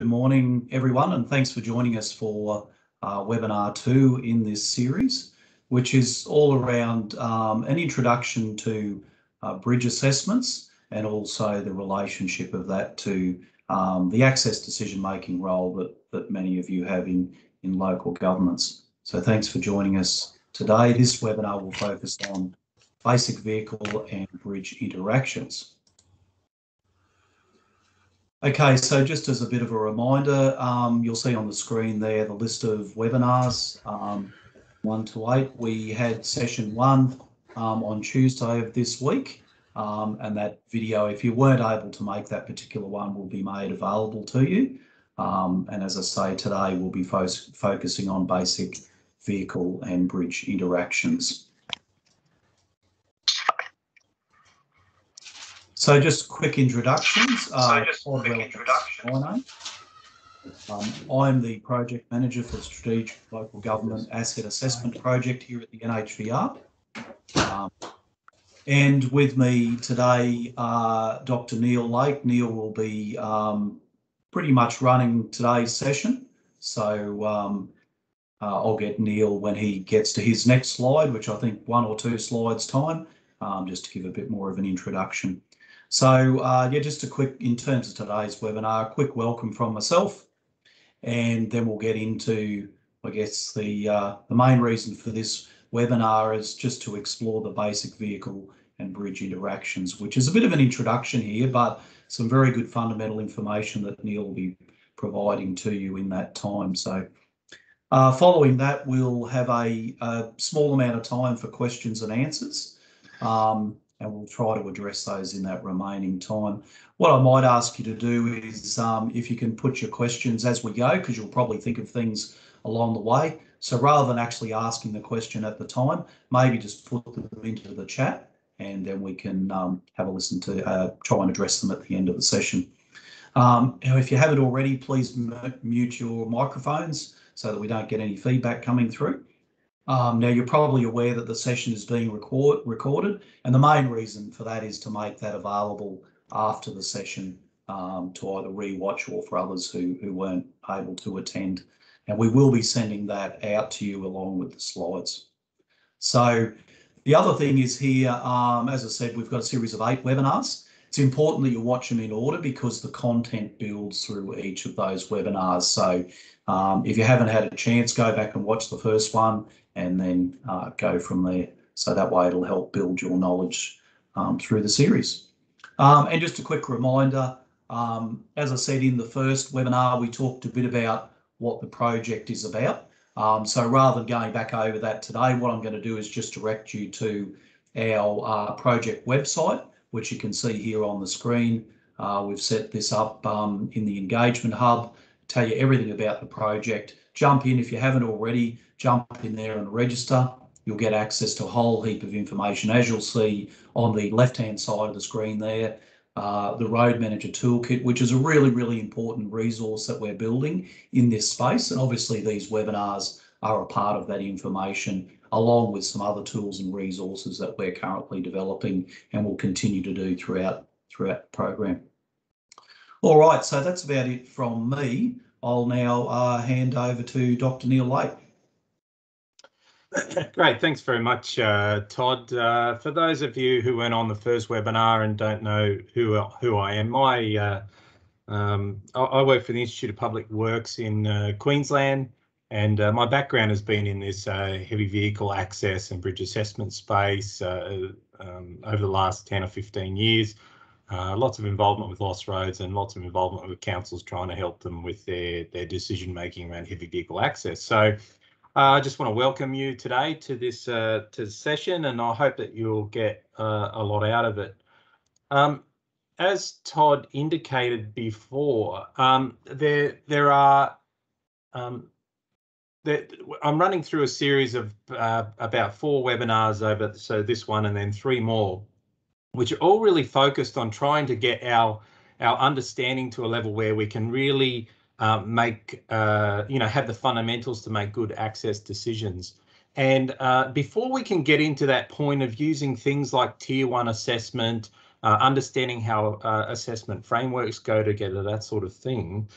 Good morning, everyone, and thanks for joining us for uh, webinar two in this series, which is all around um, an introduction to uh, bridge assessments and also the relationship of that to um, the access decision-making role that that many of you have in, in local governments. So thanks for joining us today. This webinar will focus on basic vehicle and bridge interactions. Okay, so just as a bit of a reminder, um, you'll see on the screen there the list of webinars, um, one to eight. We had session one um, on Tuesday of this week, and that video, if you weren't able to make that particular one, will be made available to you. And as I say, today we'll be focusing on basic vehicle and bridge interactions. So just quick introductions. Uh, um, I'm the project manager for the Strategic Local Government Asset Assessment Project here at the NHVR. Um, and with me today, Dr. Neil Lake. Neil will be um, pretty much running today's session. So uh, I'll get Neil when he gets to his next slide, which I think one or two slides time, just to give a bit more of an introduction. So, uh, yeah, just a quick, in terms of today's webinar, a quick welcome from myself, and then we'll get into, I guess, the uh, the main reason for this webinar is just to explore the basic vehicle and bridge interactions, which is a bit of an introduction here, but some very good fundamental information that Neil will be providing to you in that time. So uh, following that, we'll have a small amount of time for questions and answers, um, and we'll try to address those in that remaining time. What I might ask you to do is, um, if you can put your questions as we go, because you'll probably think of things along the way. So rather than actually asking the question at the time, maybe just put them into the chat, and then we can um, have a listen to uh, try and address them at the end of the session. Um, if you haven't already, please mute your microphones so that we don't get any feedback coming through. Um, you're probably aware that the session is being recorded, and the main reason for that is to make that available after the session, um, to either re-watch or for others who who weren't able to attend. And we will be sending that out to you along with the slides. So the other thing is here, um, as I said, we've got a series of eight webinars. It's important that you watch them in order because the content builds through each of those webinars. Um, if you haven't had a chance, go back and watch the first one and then uh, go from there. So that way it'll help build your knowledge um, through the series. Um, and just a quick reminder, as I said in the first webinar, we talked a bit about what the project is about. So rather than going back over that today, what I'm going to do is just direct you to our uh, project website, which you can see here on the screen. Uh, we've set this up in the engagement hub, tell you everything about the project. Jump in if you haven't already, jump in there and register. You'll get access to a whole heap of information. As you'll see on the left-hand side of the screen there, uh, the Road Manager Toolkit, which is a really, really important resource that we're building in this space. And obviously these webinars are a part of that information, along with some other tools and resources that we're currently developing and will continue to do throughout, throughout the program. All right, so that's about it from me. I'll now uh, hand over to Dr. Neil Lake. Great. Thanks very much, uh, Todd. Uh, for those of you who weren't on the first webinar and don't know who who I am, my um, I work for the Institute of Public Works in Queensland, and my background has been in this heavy vehicle access and bridge assessment space um, over the last 10 or 15 years. Uh, lots of involvement with lost roads and lots of involvement with councils trying to help them with their their decision-making around heavy vehicle access. So uh, I just want to welcome you today to this uh, to session, and I hope that you'll get a lot out of it. Um, as Todd indicated before, um, there there are um, I'm running through a series of about four webinars over, so this one and then three more, which are all really focused on trying to get our our understanding to a level where we can really uh, make uh, you know have the fundamentals to make good access decisions. And uh, before we can get into that point of using things like Tier 1 assessment, understanding how assessment frameworks go together, that sort of thing,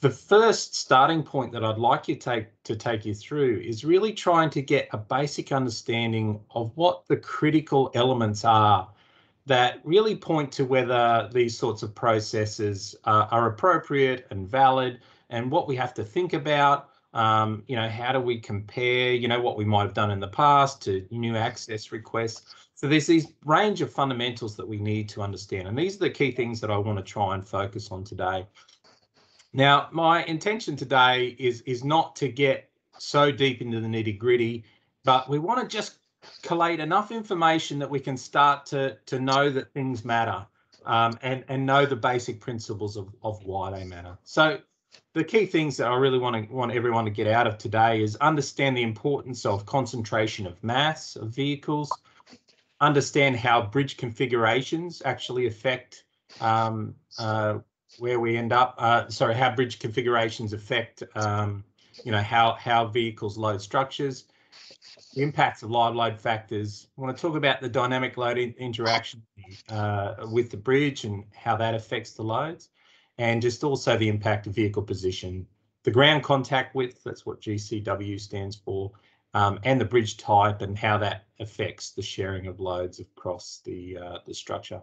the first starting point that I'd like you take, to take you through is really trying to get a basic understanding of what the critical elements are that really point to whether these sorts of processes uh, are appropriate and valid and what we have to think about. Um, you know, how do we compare, you know, what we might have done in the past to new access requests. So there's these range of fundamentals that we need to understand. And these are the key things that I want to try and focus on today. Now, my intention today is, is not to get so deep into the nitty gritty, but we want to just collate enough information that we can start to, to know that things matter um, and, and know the basic principles of, of why they matter. So the key things that I really want to want everyone to get out of today is understand the importance of concentration of mass of vehicles, understand how bridge configurations actually affect um, uh, where we end up. Uh, sorry, how bridge configurations affect um, you know how how vehicles load structures, the impacts of live load factors. I want to talk about the dynamic load in interaction uh, with the bridge and how that affects the loads and just also the impact of vehicle position, the ground contact width, that's what GCW stands for, um, and the bridge type and how that affects the sharing of loads across the, uh, the structure.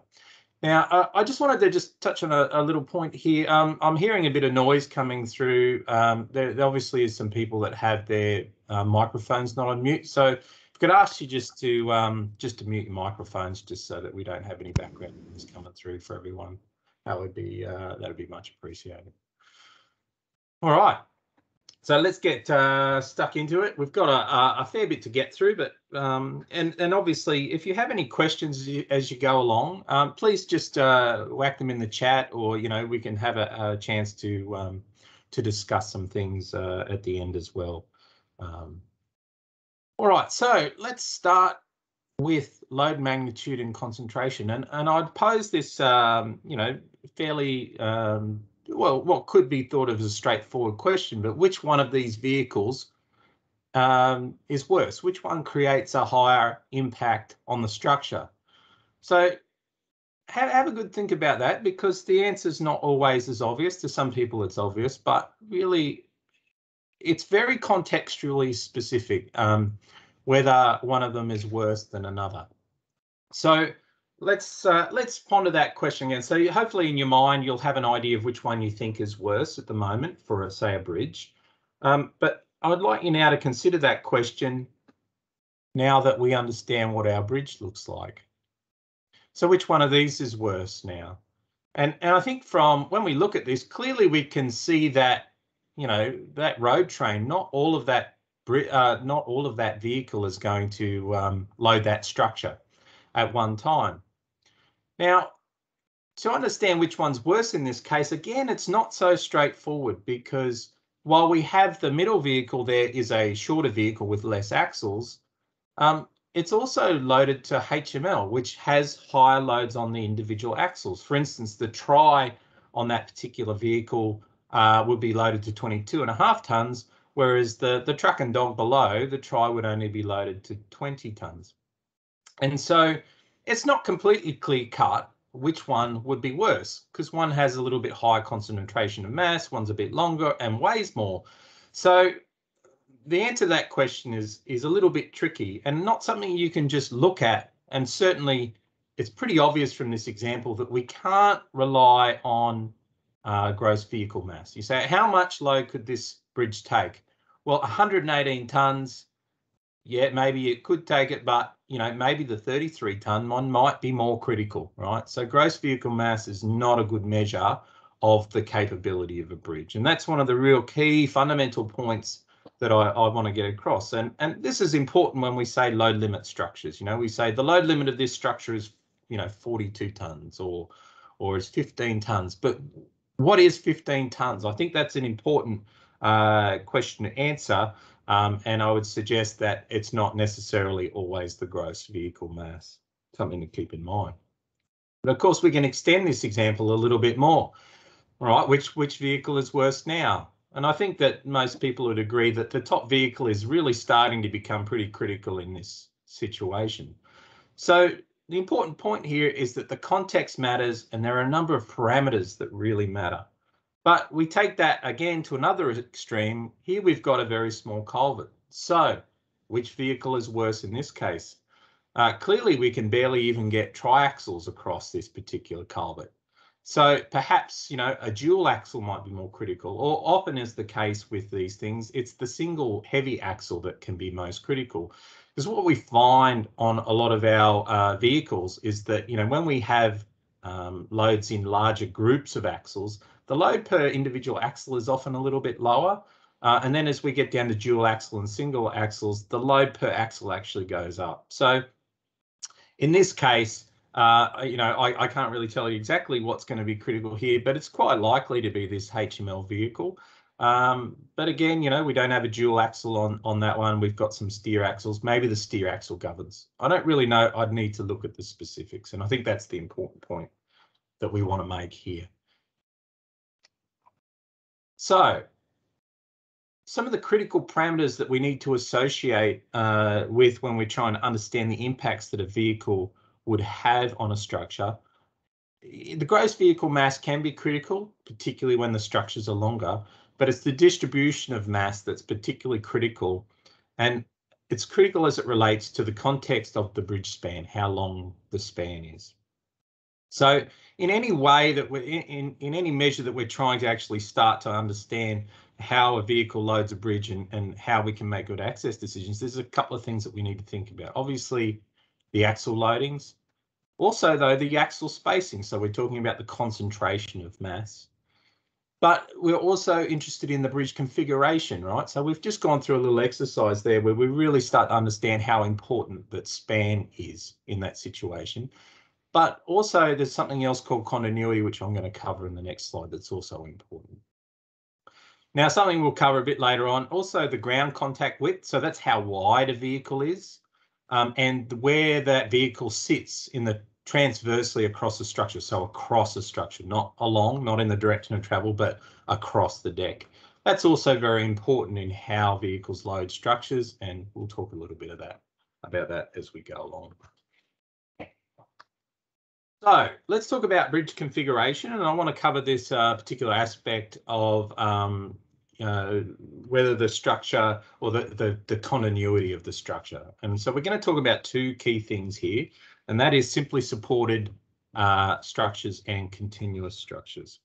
Now, uh, I just wanted to just touch on a, a little point here. Um, I'm hearing a bit of noise coming through. Um, there, there, obviously is some people that have their uh, microphones not on mute. So if I could ask you just to um, just to mute your microphones, just so that we don't have any background noise coming through for everyone that would be uh, that would be much appreciated. All right, so let's get uh, stuck into it. We've got a, a, fair bit to get through, but um, and and obviously, if you have any questions as you, as you go along, um, please just uh, whack them in the chat, or you know we can have a, a chance to um, to discuss some things uh, at the end as well. Um, all right, so let's start with load magnitude and concentration. And, and I'd pose this, um, you know, fairly, um, well, what could be thought of as a straightforward question, but which one of these vehicles um, is worse? Which one creates a higher impact on the structure? So have, have a good think about that because the answer is not always as obvious. To some people, it's obvious, but really, it's very contextually specific. Um, whether one of them is worse than another. So let's uh, let's ponder that question again. So hopefully in your mind you'll have an idea of which one you think is worse at the moment for a, say a bridge. Um, but I would like you now to consider that question now that we understand what our bridge looks like. So which one of these is worse now? And, and I think from when we look at this, clearly we can see that, you know, that road train, not all of that uh, not all of that vehicle is going to um, load that structure at one time. Now, to understand which one's worse in this case, again, it's not so straightforward because while we have the middle vehicle there is a shorter vehicle with less axles, um, it's also loaded to HML, which has higher loads on the individual axles. For instance, the tri on that particular vehicle uh, would be loaded to 22 and a half tons, whereas the, the truck and dog below, the tri would only be loaded to 20 tonnes. And so it's not completely clear cut which one would be worse because one has a little bit higher concentration of mass, one's a bit longer and weighs more. So the answer to that question is is a little bit tricky and not something you can just look at. And certainly it's pretty obvious from this example that we can't rely on uh, gross vehicle mass. You say, how much load could this bridge take? Well, 118 tons, yeah, maybe it could take it, but you know, maybe the 33 ton one might be more critical, right? So gross vehicle mass is not a good measure of the capability of a bridge. And that's one of the real key fundamental points that I, I want to get across. And, and this is important when we say load limit structures. You know, we say the load limit of this structure is, you know, 42 tons or or is 15 tons. But what is 15 tons? I think that's an important uh, question to answer. Um, and I would suggest that it's not necessarily always the gross vehicle mass, something to keep in mind. But of course, we can extend this example a little bit more. right? which, which vehicle is worse now? And I think that most people would agree that the top vehicle is really starting to become pretty critical in this situation. So the important point here is that the context matters and there are a number of parameters that really matter. But we take that again to another extreme. Here we've got a very small culvert. So which vehicle is worse in this case? Uh, clearly, we can barely even get triaxles across this particular culvert. So perhaps, you know, a dual axle might be more critical, or often is the case with these things, it's the single heavy axle that can be most critical. Because what we find on a lot of our uh, vehicles is that, you know, when we have um, loads in larger groups of axles, the load per individual axle is often a little bit lower. Uh, and then as we get down to dual axle and single axles, the load per axle actually goes up. So in this case, uh, you know, I, I, can't really tell you exactly what's going to be critical here, but it's quite likely to be this HML vehicle. Um, but again, you know, we don't have a dual axle on, on that one. We've got some steer axles. Maybe the steer axle governs. I don't really know. I'd need to look at the specifics. And I think that's the important point that we want to make here. So some of the critical parameters that we need to associate uh, with when we're trying to understand the impacts that a vehicle would have on a structure. The gross vehicle mass can be critical, particularly when the structures are longer, but it's the distribution of mass that's particularly critical. And it's critical as it relates to the context of the bridge span, how long the span is. So in any way that we're in, in, any measure that we're trying to actually start to understand how a vehicle loads a bridge and, and how we can make good access decisions, there's a couple of things that we need to think about. Obviously, the axle loadings. Also, though, the axle spacing. So we're talking about the concentration of mass. But we're also interested in the bridge configuration, right? So we've just gone through a little exercise there where we really start to understand how important that span is in that situation. But also there's something else called continuity, which I'm going to cover in the next slide that's also important. Now, something we'll cover a bit later on, also the ground contact width. So that's how wide a vehicle is um, and where that vehicle sits in the transversely across the structure. So across the structure, not along, not in the direction of travel, but across the deck. That's also very important in how vehicles load structures. And we'll talk a little bit of that about that as we go along. So let's talk about bridge configuration, and I want to cover this uh, particular aspect of um, uh, whether the structure or the, the, the continuity of the structure. And so we're going to talk about two key things here, and that is simply supported uh, structures and continuous structures.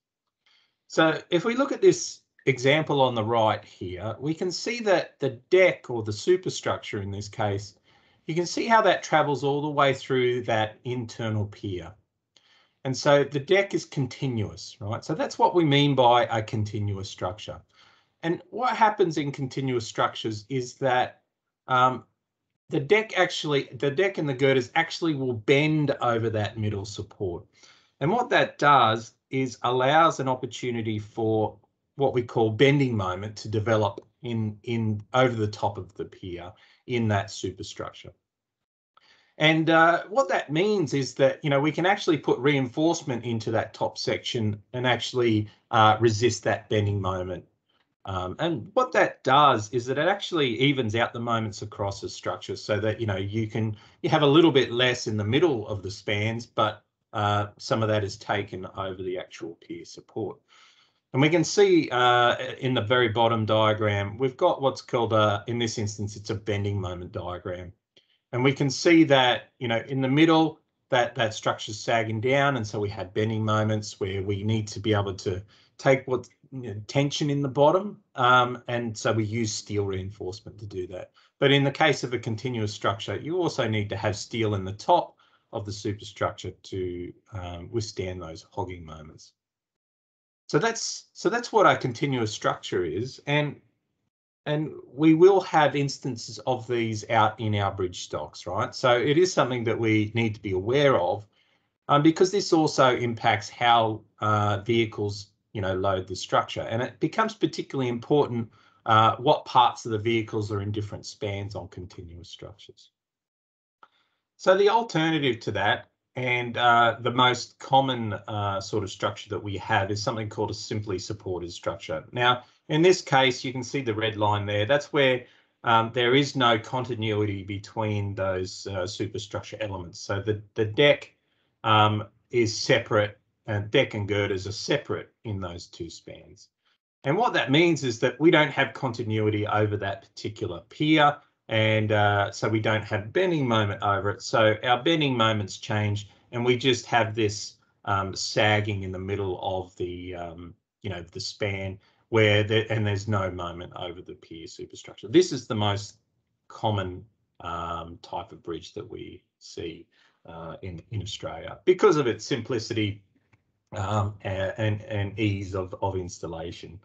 So if we look at this example on the right here, we can see that the deck or the superstructure in this case, you can see how that travels all the way through that internal pier. And so the deck is continuous, right? So that's what we mean by a continuous structure. And what happens in continuous structures is that um, the deck actually, the deck and the girders actually will bend over that middle support. And what that does is allows an opportunity for what we call bending moment to develop in, in over the top of the pier in that superstructure. And uh, what that means is that, you know, we can actually put reinforcement into that top section and actually uh, resist that bending moment. Um, and what that does is that it actually evens out the moments across the structure so that, you know, you can, you have a little bit less in the middle of the spans, but uh, some of that is taken over the actual pier support. And we can see uh, in the very bottom diagram, we've got what's called a, in this instance, it's a bending moment diagram. And we can see that, you know, in the middle, that that structure's sagging down. And so we had bending moments where we need to be able to take what you know, tension in the bottom. Um, and so we use steel reinforcement to do that. But in the case of a continuous structure, you also need to have steel in the top of the superstructure to um, withstand those hogging moments. So that's so that's what a continuous structure is. And and we will have instances of these out in our bridge stocks, right? So it is something that we need to be aware of um, because this also impacts how uh, vehicles, you know, load the structure. And it becomes particularly important uh, what parts of the vehicles are in different spans on continuous structures. So the alternative to that and uh, the most common uh, sort of structure that we have is something called a simply supported structure. Now, in this case, you can see the red line there. That's where um, there is no continuity between those uh, superstructure elements. So the, the deck um, is separate and deck and girders are separate in those two spans. And what that means is that we don't have continuity over that particular pier, and uh, so we don't have bending moment over it. So our bending moments change, and we just have this um, sagging in the middle of the um, you know the span where there, and there's no moment over the pier superstructure. This is the most common um, type of bridge that we see uh, in in Australia because of its simplicity um, and and ease of of installation.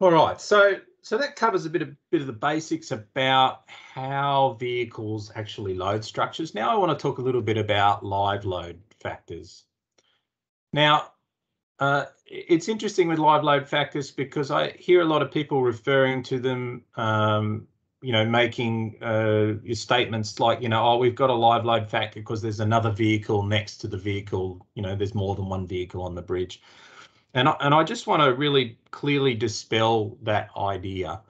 All right, so so that covers a bit of bit of the basics about how vehicles actually load structures. Now I want to talk a little bit about live load factors. Now, uh, it's interesting with live load factors because I hear a lot of people referring to them, um, you know, making uh, statements like, you know, oh, we've got a live load factor because there's another vehicle next to the vehicle, you know, there's more than one vehicle on the bridge. And I, and I just want to really clearly dispel that idea.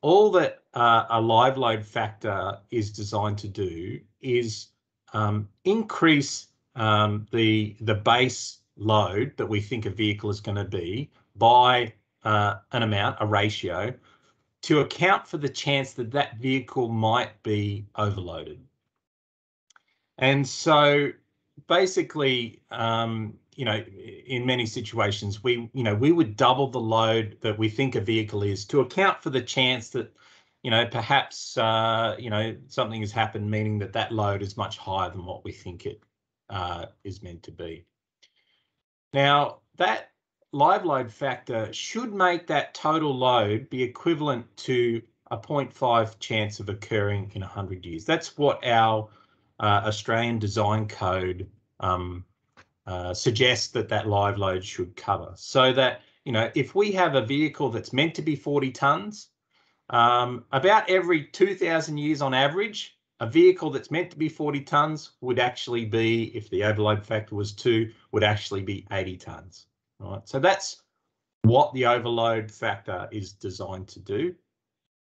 All that uh, a live load factor is designed to do is um, increase um, the the base load that we think a vehicle is going to be by uh, an amount, a ratio, to account for the chance that that vehicle might be overloaded. And so basically, um, you know, in many situations, we, you know, we would double the load that we think a vehicle is to account for the chance that, you know, perhaps, uh, you know, something has happened, meaning that that load is much higher than what we think it uh, is meant to be. Now, that live load factor should make that total load be equivalent to a 0.5 chance of occurring in 100 years. That's what our uh, Australian design code um, uh, suggests that that live load should cover. So that, you know, if we have a vehicle that's meant to be 40 tonnes, um, about every 2,000 years on average, a vehicle that's meant to be 40 tonnes would actually be, if the overload factor was two, would actually be 80 tonnes. Right, so that's what the overload factor is designed to do.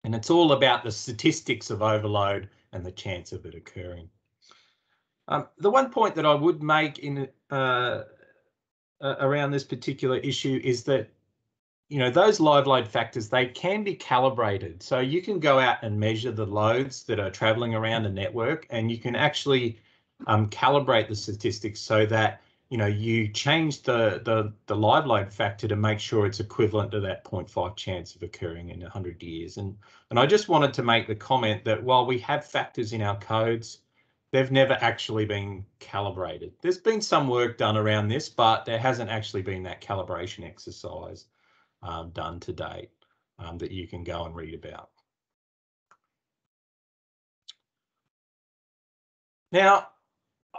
And it's all about the statistics of overload and the chance of it occurring. Um, the one point that I would make in uh, around this particular issue is that you know, those live load factors, they can be calibrated. So you can go out and measure the loads that are traveling around the network and you can actually um, calibrate the statistics so that, you know, you change the, the, the live load factor to make sure it's equivalent to that 0.5 chance of occurring in 100 years. And, and I just wanted to make the comment that while we have factors in our codes, they've never actually been calibrated. There's been some work done around this, but there hasn't actually been that calibration exercise um, done to date um, that you can go and read about. Now,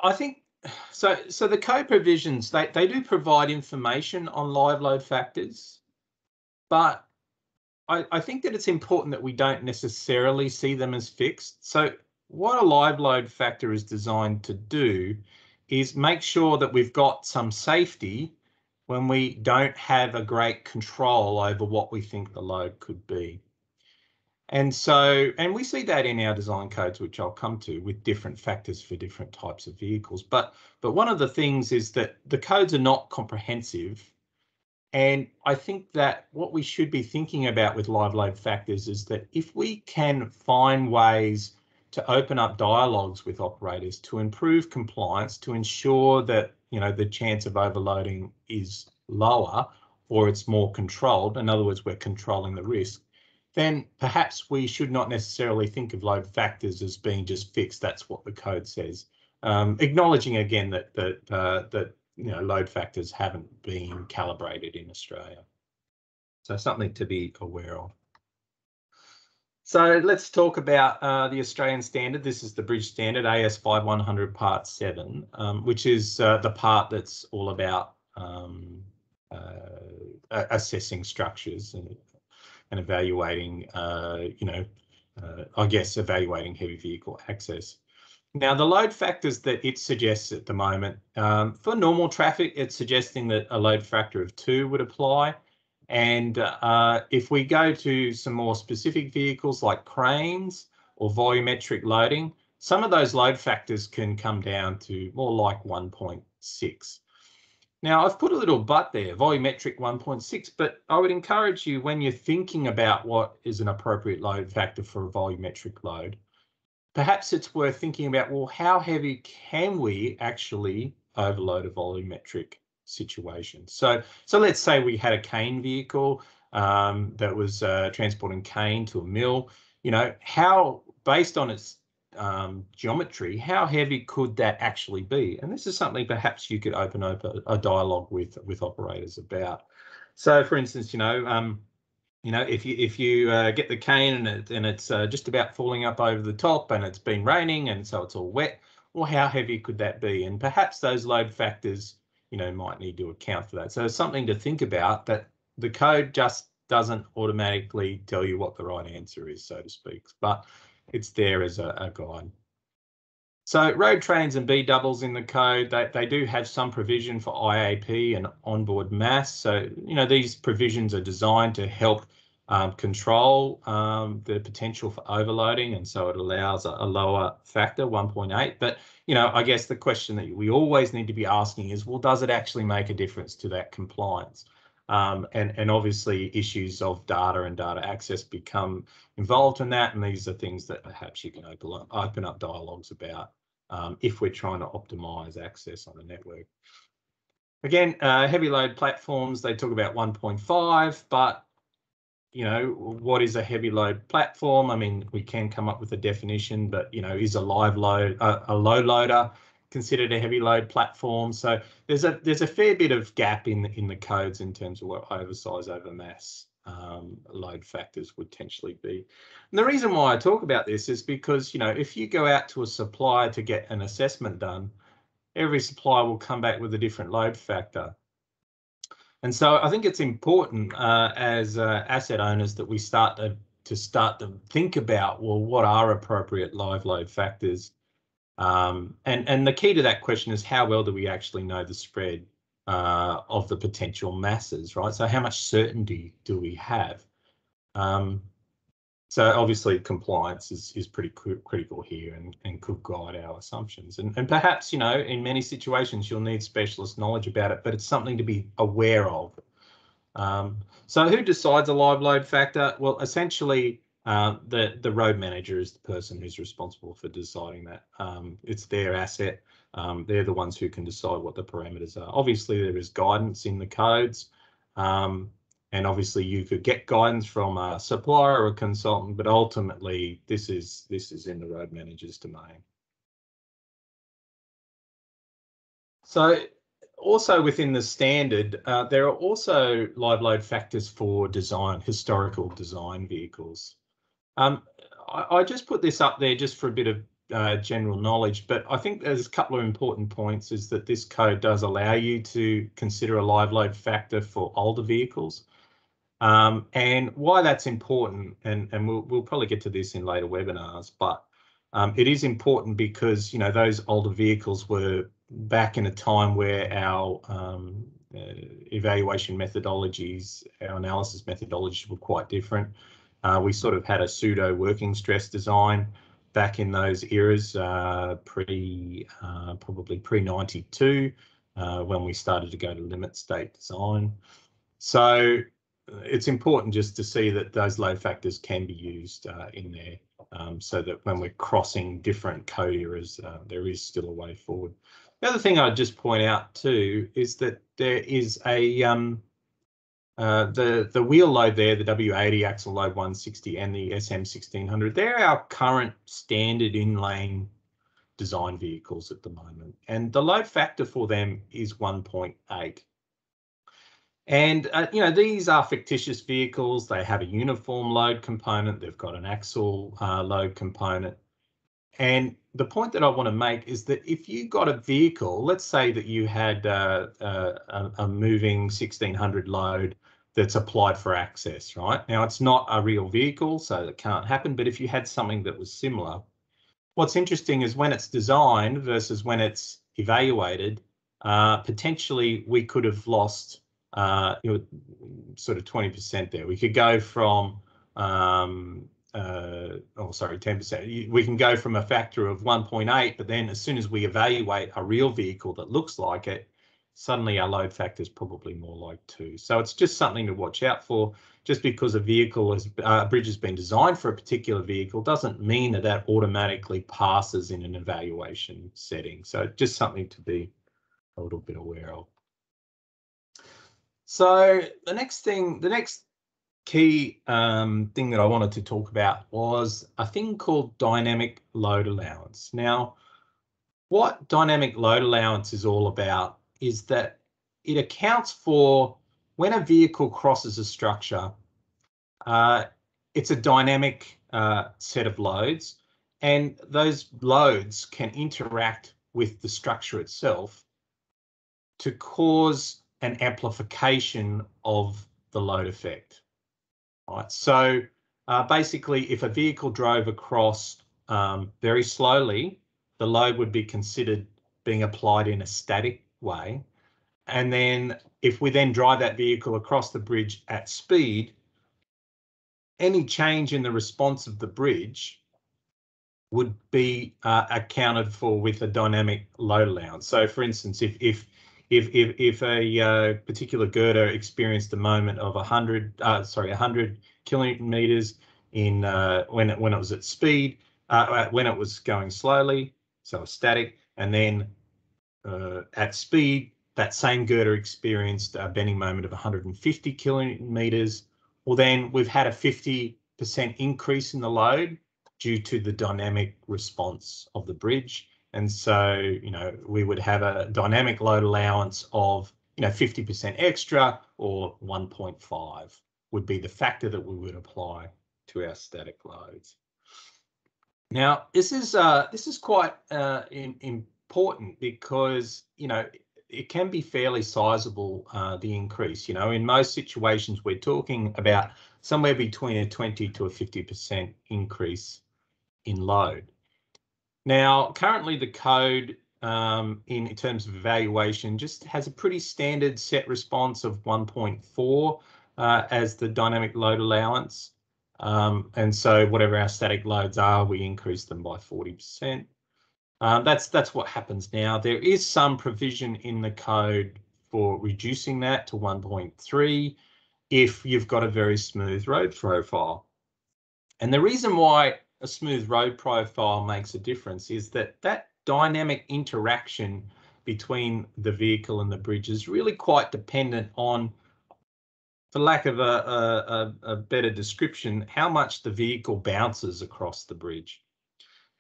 I think so. So the code provisions they they do provide information on live load factors, but I, I think that it's important that we don't necessarily see them as fixed. So what a live load factor is designed to do is make sure that we've got some safety when we don't have a great control over what we think the load could be. And so, and we see that in our design codes, which I'll come to with different factors for different types of vehicles. But, but one of the things is that the codes are not comprehensive. And I think that what we should be thinking about with live load factors is that if we can find ways to open up dialogues with operators to improve compliance, to ensure that you know, the chance of overloading is lower or it's more controlled, in other words, we're controlling the risk, then perhaps we should not necessarily think of load factors as being just fixed. That's what the code says. Um, acknowledging again that that uh, that you know load factors haven't been calibrated in Australia. So something to be aware of. So let's talk about uh, the Australian standard. This is the bridge standard AS 5100 part 7, um, which is uh, the part that's all about um, uh, assessing structures and, and evaluating, uh, you know, uh, I guess evaluating heavy vehicle access. Now, the load factors that it suggests at the moment, um, for normal traffic, it's suggesting that a load factor of 2 would apply. And uh, if we go to some more specific vehicles like cranes or volumetric loading, some of those load factors can come down to more like 1.6. Now, I've put a little but there, volumetric 1.6, but I would encourage you when you're thinking about what is an appropriate load factor for a volumetric load, perhaps it's worth thinking about, well, how heavy can we actually overload a volumetric situation? So, so let's say we had a cane vehicle um, that was uh, transporting cane to a mill. You know, how, based on its um, geometry, how heavy could that actually be? And this is something perhaps you could open up a, a dialogue with with operators about. So, for instance, you know, um, you know, if you if you uh, get the cane and it and it's uh, just about falling up over the top and it's been raining and so it's all wet, well, how heavy could that be? And perhaps those load factors, you know, might need to account for that. So, it's something to think about that the code just doesn't automatically tell you what the right answer is, so to speak. But it's there as a, a guide. So road trains and B doubles in the code, they, they do have some provision for IAP and onboard mass. So, you know, these provisions are designed to help um, control um, the potential for overloading. And so it allows a, a lower factor, 1.8. But, you know, I guess the question that we always need to be asking is, well, does it actually make a difference to that compliance? Um, and, and obviously issues of data and data access become involved in that. And these are things that perhaps you can open up, open up dialogues about um, if we're trying to optimize access on a network. Again, uh, heavy load platforms, they talk about 1.5, but you know, what is a heavy load platform? I mean, we can come up with a definition, but you know, is a live load, uh, a low loader considered a heavy load platform. So there's a there's a fair bit of gap in in the codes in terms of what oversize over mass um, load factors would potentially be. And the reason why I talk about this is because you know if you go out to a supplier to get an assessment done, every supplier will come back with a different load factor. And so I think it's important uh, as uh, asset owners that we start to to start to think about well what are appropriate live load factors um, and, and the key to that question is how well do we actually know the spread uh, of the potential masses, right? So how much certainty do we have? Um, so obviously compliance is, is pretty critical here and, and could guide our assumptions. And, and perhaps, you know, in many situations you'll need specialist knowledge about it, but it's something to be aware of. Um, so who decides a live load factor? Well, essentially uh, the the road manager is the person who's responsible for deciding that. Um, it's their asset. Um, they're the ones who can decide what the parameters are. Obviously, there is guidance in the codes, um, and obviously you could get guidance from a supplier or a consultant, but ultimately this is this is in the road manager's domain. So also within the standard, uh, there are also live load factors for design, historical design vehicles. Um, I, I, just put this up there just for a bit of uh, general knowledge, but I think there's a couple of important points is that this code does allow you to consider a live load factor for older vehicles. Um, and why that's important, and, and we'll, we'll probably get to this in later webinars, but um, it is important because, you know, those older vehicles were back in a time where our um, uh, evaluation methodologies, our analysis methodologies were quite different. Uh, we sort of had a pseudo working stress design back in those eras, uh, pre uh, probably pre 92, uh, when we started to go to limit state design. So uh, it's important just to see that those load factors can be used uh, in there um, so that when we're crossing different code eras, there is still a way forward. The other thing I'd just point out too is that there is a um, uh, the the wheel load there, the W80 axle load 160 and the SM1600, they're our current standard in-lane design vehicles at the moment. And the load factor for them is 1.8. And, uh, you know, these are fictitious vehicles. They have a uniform load component. They've got an axle uh, load component. And the point that I want to make is that if you got a vehicle, let's say that you had uh, uh a, a, moving 1600 load that's applied for access, right? Now, it's not a real vehicle, so that can't happen. But if you had something that was similar, what's interesting is when it's designed versus when it's evaluated, uh, potentially we could have lost uh, you know, sort of 20% there. We could go from um, uh, oh sorry, 10%. We can go from a factor of 1.8, but then as soon as we evaluate a real vehicle that looks like it, suddenly our load factor is probably more like two. So it's just something to watch out for. Just because a vehicle has uh, a bridge has been designed for a particular vehicle doesn't mean that that automatically passes in an evaluation setting. So just something to be a little bit aware of. So the next thing, the next key um, thing that I wanted to talk about was a thing called dynamic load allowance. Now, what dynamic load allowance is all about is that it accounts for when a vehicle crosses a structure, uh, it's a dynamic uh, set of loads, and those loads can interact with the structure itself to cause an amplification of the load effect. Right. So uh, basically, if a vehicle drove across um, very slowly, the load would be considered being applied in a static way. And then if we then drive that vehicle across the bridge at speed, any change in the response of the bridge would be uh, accounted for with a dynamic load allowance. So for instance, if if if if, if a uh, particular girder experienced a moment of 100 uh, sorry 100 kilonewton meters in uh, when it when it was at speed uh, uh, when it was going slowly so static and then uh, at speed that same girder experienced a bending moment of 150 kilometers. well then we've had a 50 percent increase in the load due to the dynamic response of the bridge and so, you know, we would have a dynamic load allowance of, you know, 50% extra or 1.5 would be the factor that we would apply to our static loads. Now, this is uh, this is quite uh, in, important because, you know, it can be fairly sizable, uh, the increase. You know, in most situations, we're talking about somewhere between a 20 to a 50% increase in load. Now, currently the code um, in, in, terms of evaluation just has a pretty standard set response of 1.4 uh, as the dynamic load allowance. Um, and so whatever our static loads are, we increase them by 40%. Um, that's that's what happens now. There is some provision in the code for reducing that to 1.3 if you've got a very smooth road profile. And the reason why a smooth road profile makes a difference is that that dynamic interaction between the vehicle and the bridge is really quite dependent on, for lack of a, a, a better description, how much the vehicle bounces across the bridge.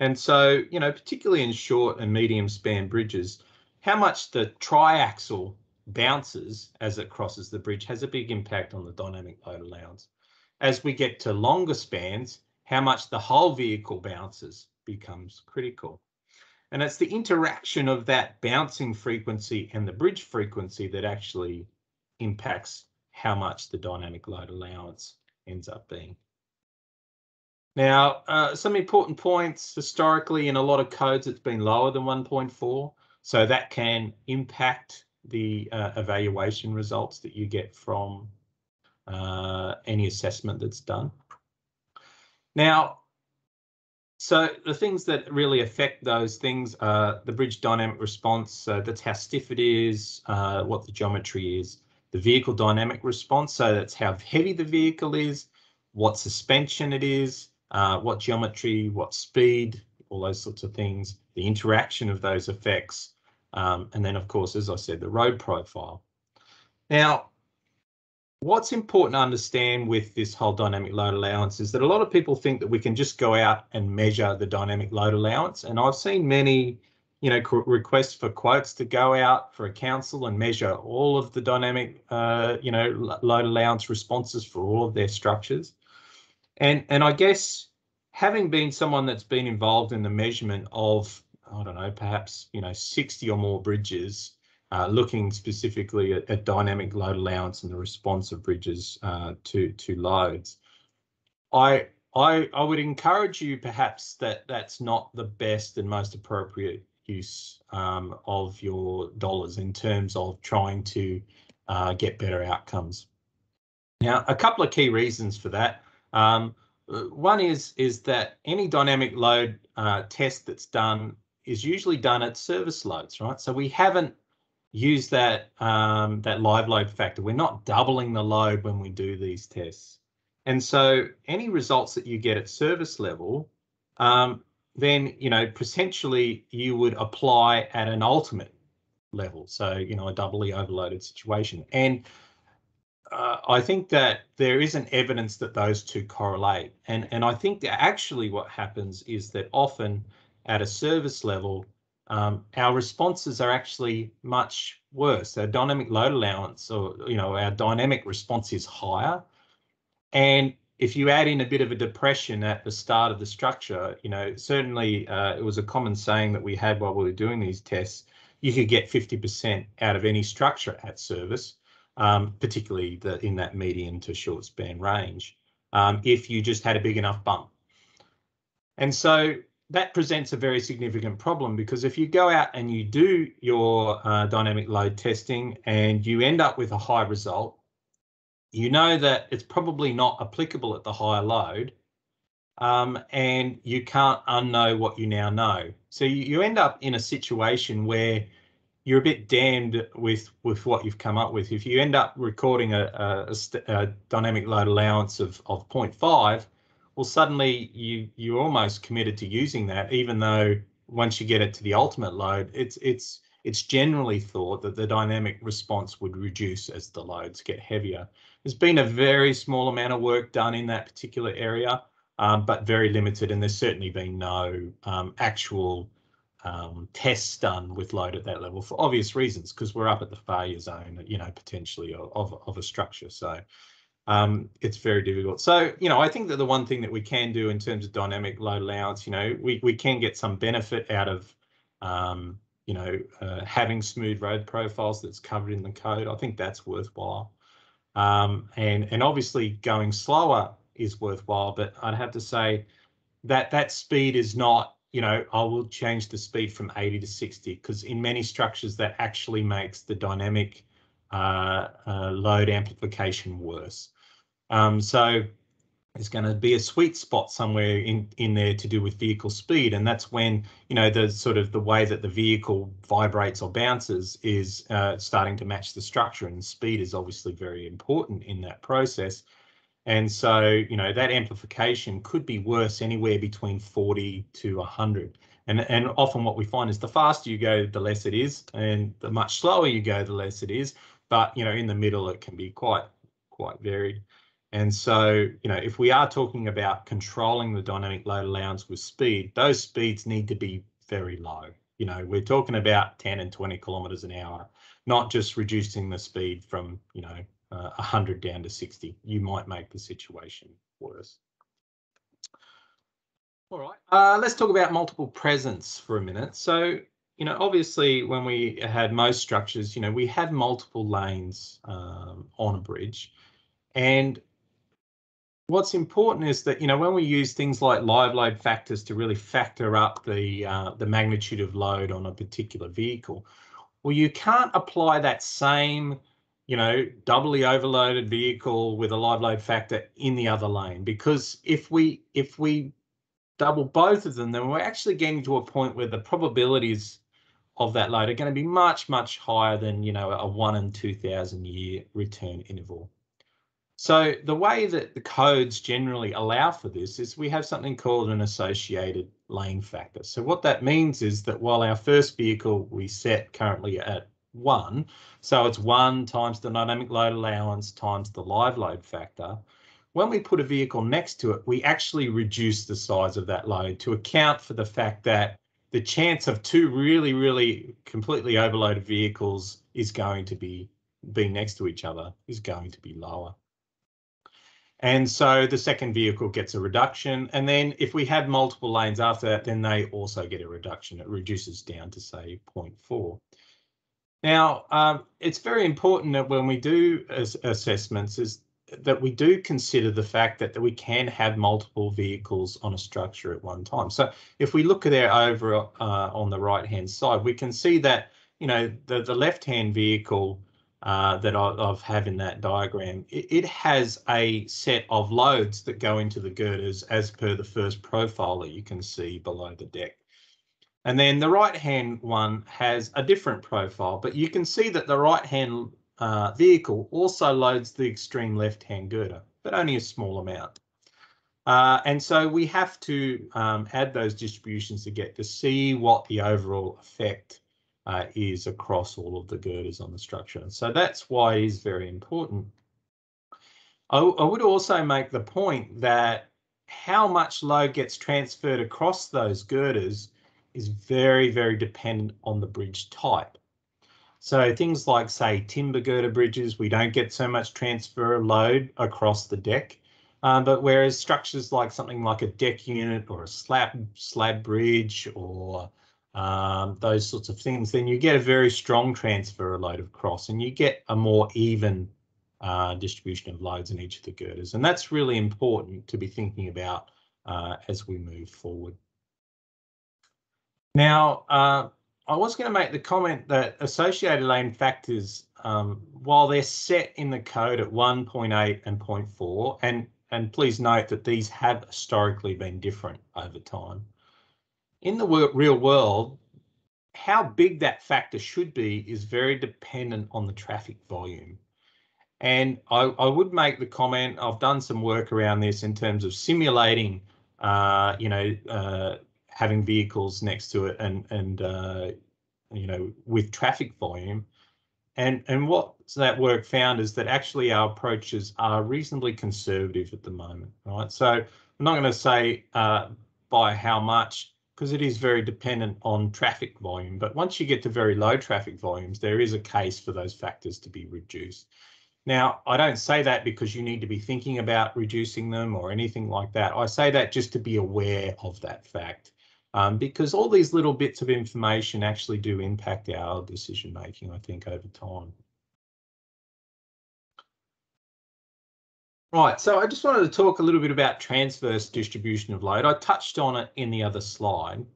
And so, you know, particularly in short and medium span bridges, how much the triaxle bounces as it crosses the bridge has a big impact on the dynamic load allowance. As we get to longer spans, how much the whole vehicle bounces becomes critical. And it's the interaction of that bouncing frequency and the bridge frequency that actually impacts how much the dynamic load allowance ends up being. Now, uh, some important points historically in a lot of codes, it's been lower than 1.4. So that can impact the uh, evaluation results that you get from uh, any assessment that's done. Now, so the things that really affect those things are the bridge dynamic response. So that's how stiff it is, uh, what the geometry is, the vehicle dynamic response. So that's how heavy the vehicle is, what suspension it is, uh, what geometry, what speed, all those sorts of things, the interaction of those effects. Um, and then, of course, as I said, the road profile. Now, What's important to understand with this whole dynamic load allowance is that a lot of people think that we can just go out and measure the dynamic load allowance. And I've seen many, you know, requests for quotes to go out for a council and measure all of the dynamic, uh, you know, load allowance responses for all of their structures. And, and I guess having been someone that's been involved in the measurement of, I don't know, perhaps, you know, 60 or more bridges uh, looking specifically at, at, dynamic load allowance and the response of bridges uh, to to loads. I I I would encourage you perhaps that that's not the best and most appropriate use um, of your dollars in terms of trying to uh, get better outcomes. Now, a couple of key reasons for that. Um, one is is that any dynamic load uh, test that's done is usually done at service loads, right? So we haven't used that um, that live load factor. We're not doubling the load when we do these tests. And so any results that you get at service level, um, then you know potentially you would apply at an ultimate level. So you know a doubly overloaded situation. And uh, I think that there isn't evidence that those two correlate. And, and I think that actually what happens is that often at a service level, um, our responses are actually much worse. Our dynamic load allowance or, you know, our dynamic response is higher. And if you add in a bit of a depression at the start of the structure, you know, certainly uh, it was a common saying that we had while we were doing these tests, you could get 50% out of any structure at service um, particularly the, in that medium to short span range, um, if you just had a big enough bump. And so that presents a very significant problem because if you go out and you do your uh, dynamic load testing and you end up with a high result, you know that it's probably not applicable at the higher load um, and you can't unknow what you now know. So you, you end up in a situation where you're a bit damned with with what you've come up with. If you end up recording a, a, a dynamic load allowance of of 0.5, well, suddenly you you're almost committed to using that, even though once you get it to the ultimate load, it's it's it's generally thought that the dynamic response would reduce as the loads get heavier. There's been a very small amount of work done in that particular area, um, but very limited, and there's certainly been no um, actual um, tests done with load at that level for obvious reasons, because we're up at the failure zone, you know, potentially of, of a structure. So um, it's very difficult. So, you know, I think that the one thing that we can do in terms of dynamic load allowance, you know, we, we can get some benefit out of, um, you know, uh, having smooth road profiles that's covered in the code. I think that's worthwhile. Um, and, and obviously going slower is worthwhile, but I'd have to say that that speed is not you know, I will change the speed from 80 to 60 because in many structures that actually makes the dynamic uh, uh, load amplification worse. Um, so there's going to be a sweet spot somewhere in in there to do with vehicle speed, and that's when you know the sort of the way that the vehicle vibrates or bounces is uh, starting to match the structure, and speed is obviously very important in that process. And so, you know, that amplification could be worse anywhere between 40 to 100. And, and often what we find is the faster you go, the less it is, and the much slower you go, the less it is. But, you know, in the middle, it can be quite, quite varied. And so, you know, if we are talking about controlling the dynamic load allowance with speed, those speeds need to be very low. You know, we're talking about 10 and 20 kilometers an hour, not just reducing the speed from, you know, uh, 100 down to 60, you might make the situation worse. All right, uh, let's talk about multiple presence for a minute. So, you know, obviously when we had most structures, you know, we had multiple lanes um, on a bridge. And what's important is that, you know, when we use things like live load factors to really factor up the, uh, the magnitude of load on a particular vehicle, well, you can't apply that same you know, doubly overloaded vehicle with a live load factor in the other lane. Because if we if we double both of them, then we're actually getting to a point where the probabilities of that load are going to be much, much higher than, you know, a one in 2000 year return interval. So the way that the codes generally allow for this is we have something called an associated lane factor. So what that means is that while our first vehicle we set currently at one. So it's one times the dynamic load allowance times the live load factor. When we put a vehicle next to it, we actually reduce the size of that load to account for the fact that the chance of two really, really completely overloaded vehicles is going to be being next to each other is going to be lower. And so the second vehicle gets a reduction. And then if we have multiple lanes after that, then they also get a reduction. It reduces down to say 0.4. Now, um, it's very important that when we do as assessments is that we do consider the fact that, that we can have multiple vehicles on a structure at one time. So if we look at there over uh, on the right hand side, we can see that, you know, the, the left hand vehicle uh, that I, I've have in that diagram, it, it, has a set of loads that go into the girders as per the first profile that you can see below the deck. And then the right hand one has a different profile, but you can see that the right hand uh, vehicle also loads the extreme left hand girder, but only a small amount. Uh, and so we have to um, add those distributions to get to see what the overall effect uh, is across all of the girders on the structure. So that's why it is very important. I, I would also make the point that how much load gets transferred across those girders is very, very dependent on the bridge type. So things like, say, timber girder bridges, we don't get so much transfer load across the deck. Um, but whereas structures like something like a deck unit or a slab slab bridge or um, those sorts of things, then you get a very strong transfer of load across and you get a more even uh, distribution of loads in each of the girders. And that's really important to be thinking about uh, as we move forward. Now, uh, I was going to make the comment that associated lane factors, um, while they're set in the code at 1.8 and 0.4, and, and please note that these have historically been different over time, in the real world, how big that factor should be is very dependent on the traffic volume. And I, I would make the comment, I've done some work around this in terms of simulating, uh, you know, uh, having vehicles next to it and, and uh, you know, with traffic volume. And, and what that work found is that actually our approaches are reasonably conservative at the moment, right? So I'm not going to say uh, by how much, because it is very dependent on traffic volume. But once you get to very low traffic volumes, there is a case for those factors to be reduced. Now, I don't say that because you need to be thinking about reducing them or anything like that. I say that just to be aware of that fact, um, because all these little bits of information actually do impact our decision making, I think, over time. Right, so I just wanted to talk a little bit about transverse distribution of load. I touched on it in the other slide.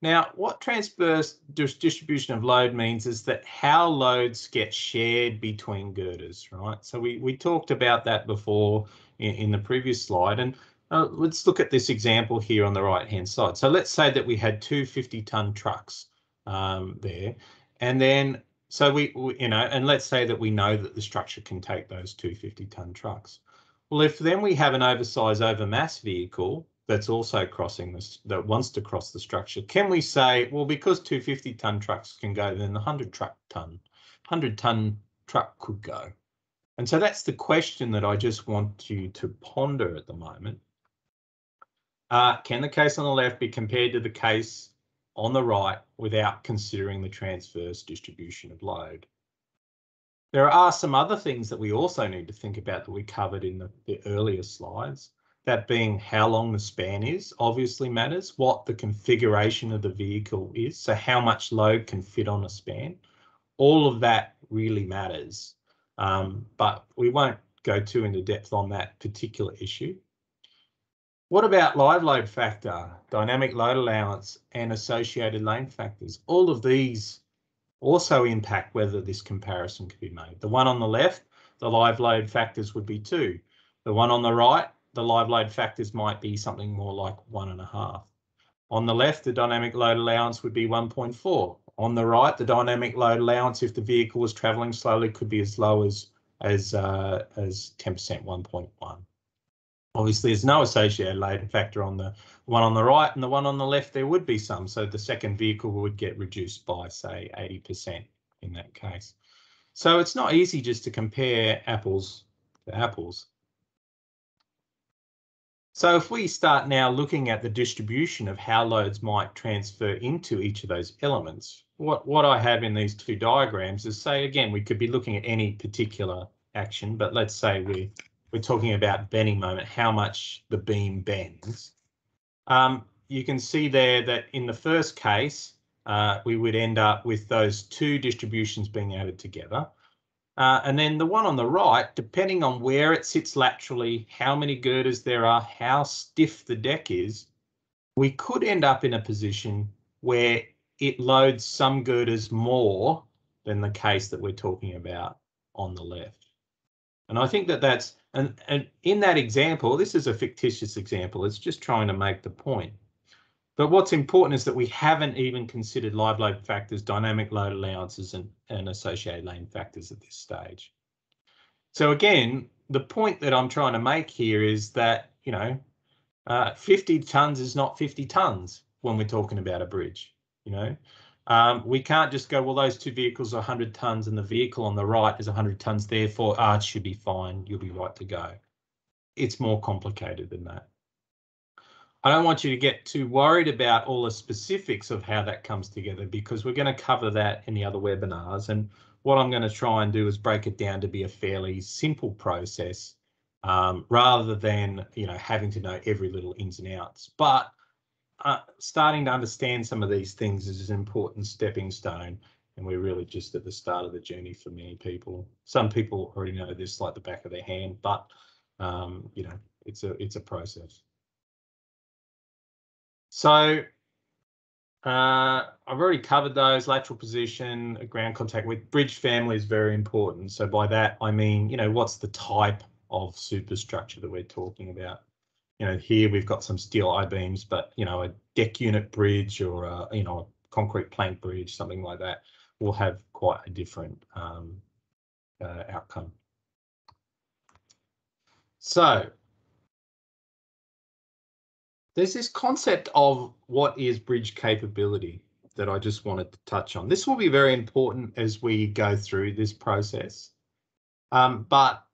Now, what transverse distribution of load means is that how loads get shared between girders, right? So we, we talked about that before in, in the previous slide. And uh, let's look at this example here on the right-hand side. So let's say that we had two 50-ton trucks um, there. And then, so we, we, you know, and let's say that we know that the structure can take those two 50-ton trucks. Well, if then we have an oversized overmass vehicle that's also crossing this, that wants to cross the structure, can we say, well, because two 50 ton trucks can go, then the 100 truck ton, 100 ton truck could go. And so that's the question that I just want you to ponder at the moment. Uh, can the case on the left be compared to the case on the right without considering the transverse distribution of load? There are some other things that we also need to think about that we covered in the, the earlier slides. That being how long the span is obviously matters, what the configuration of the vehicle is, so how much load can fit on a span. All of that really matters, um, but we won't go too into depth on that particular issue. What about live load factor, dynamic load allowance and associated lane factors? All of these also impact whether this comparison can be made. The one on the left, the live load factors would be two. The one on the right, the live load factors might be something more like one and a half. On the left, the dynamic load allowance would be 1.4. On the right, the dynamic load allowance, if the vehicle was travelling slowly, could be as low as as uh, as 10%, 1.1. Obviously, there's no associated load factor on the one on the right and the one on the left, there would be some. So the second vehicle would get reduced by, say, 80% in that case. So it's not easy just to compare apples to apples. So if we start now looking at the distribution of how loads might transfer into each of those elements, what, what I have in these two diagrams is say, again, we could be looking at any particular action, but let's say we we're talking about bending moment, how much the beam bends. Um, you can see there that in the first case, uh, we would end up with those two distributions being added together. Uh, and then the one on the right, depending on where it sits laterally, how many girders there are, how stiff the deck is, we could end up in a position where it loads some girders more than the case that we're talking about on the left. And I think that that's, and, and in that example, this is a fictitious example, it's just trying to make the point. But what's important is that we haven't even considered live load factors, dynamic load allowances and, and associated lane factors at this stage. So again, the point that I'm trying to make here is that, you know, uh, 50 tons is not 50 tons when we're talking about a bridge, you know. Um, we can't just go, well, those two vehicles are 100 tons and the vehicle on the right is 100 tons, therefore, ah, it should be fine, you'll be right to go. It's more complicated than that. I don't want you to get too worried about all the specifics of how that comes together because we're going to cover that in the other webinars. And what I'm going to try and do is break it down to be a fairly simple process um, rather than, you know, having to know every little ins and outs. But uh, starting to understand some of these things is an important stepping stone. And we're really just at the start of the journey for many people. Some people already know this like the back of their hand, but um, you know, it's a it's a process. So uh, I've already covered those lateral position, ground contact width bridge family is very important. So by that, I mean, you know, what's the type of superstructure that we're talking about? You know, here we've got some steel I-beams, but, you know, a deck unit bridge or, a, you know, a concrete plank bridge, something like that, will have quite a different um, uh, outcome. So there's this concept of what is bridge capability that I just wanted to touch on. This will be very important as we go through this process. Um, but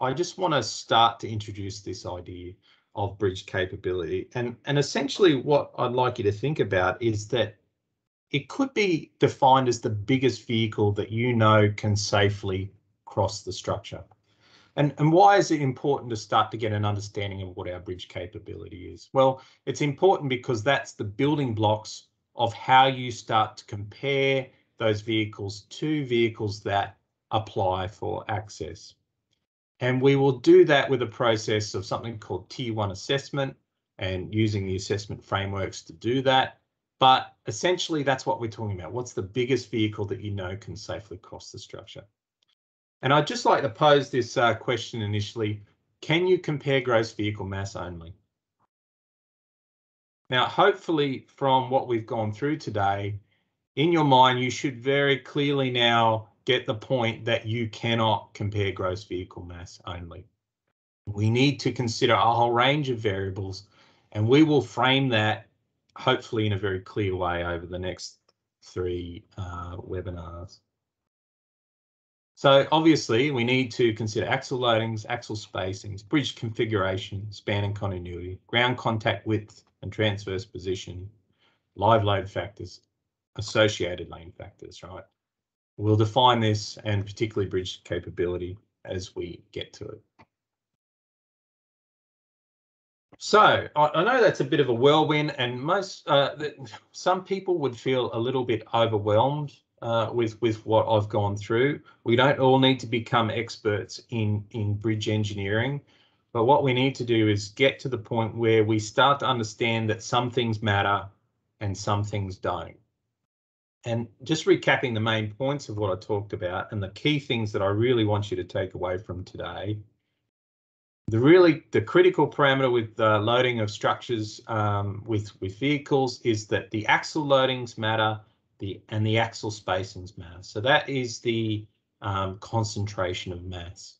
I just want to start to introduce this idea of bridge capability. And, and essentially what I'd like you to think about is that it could be defined as the biggest vehicle that you know can safely cross the structure. And, and why is it important to start to get an understanding of what our bridge capability is? Well, it's important because that's the building blocks of how you start to compare those vehicles to vehicles that apply for access. And we will do that with a process of something called tier one assessment and using the assessment frameworks to do that. But essentially, that's what we're talking about. What's the biggest vehicle that you know can safely cross the structure? And I'd just like to pose this uh, question initially. Can you compare gross vehicle mass only? Now, hopefully from what we've gone through today, in your mind, you should very clearly now get the point that you cannot compare gross vehicle mass only. We need to consider a whole range of variables, and we will frame that hopefully in a very clear way over the next three uh, webinars. So obviously we need to consider axle loadings, axle spacings, bridge configuration, span and continuity, ground contact width and transverse position, live load factors, associated lane factors, right? We'll define this and particularly bridge capability as we get to it. So I, know that's a bit of a whirlwind and most uh, some people would feel a little bit overwhelmed uh, with with what I've gone through. We don't all need to become experts in in bridge engineering, but what we need to do is get to the point where we start to understand that some things matter and some things don't. And just recapping the main points of what I talked about and the key things that I really want you to take away from today. The really the critical parameter with the loading of structures um, with with vehicles is that the axle loadings matter, the and the axle spacings matter. So that is the um, concentration of mass.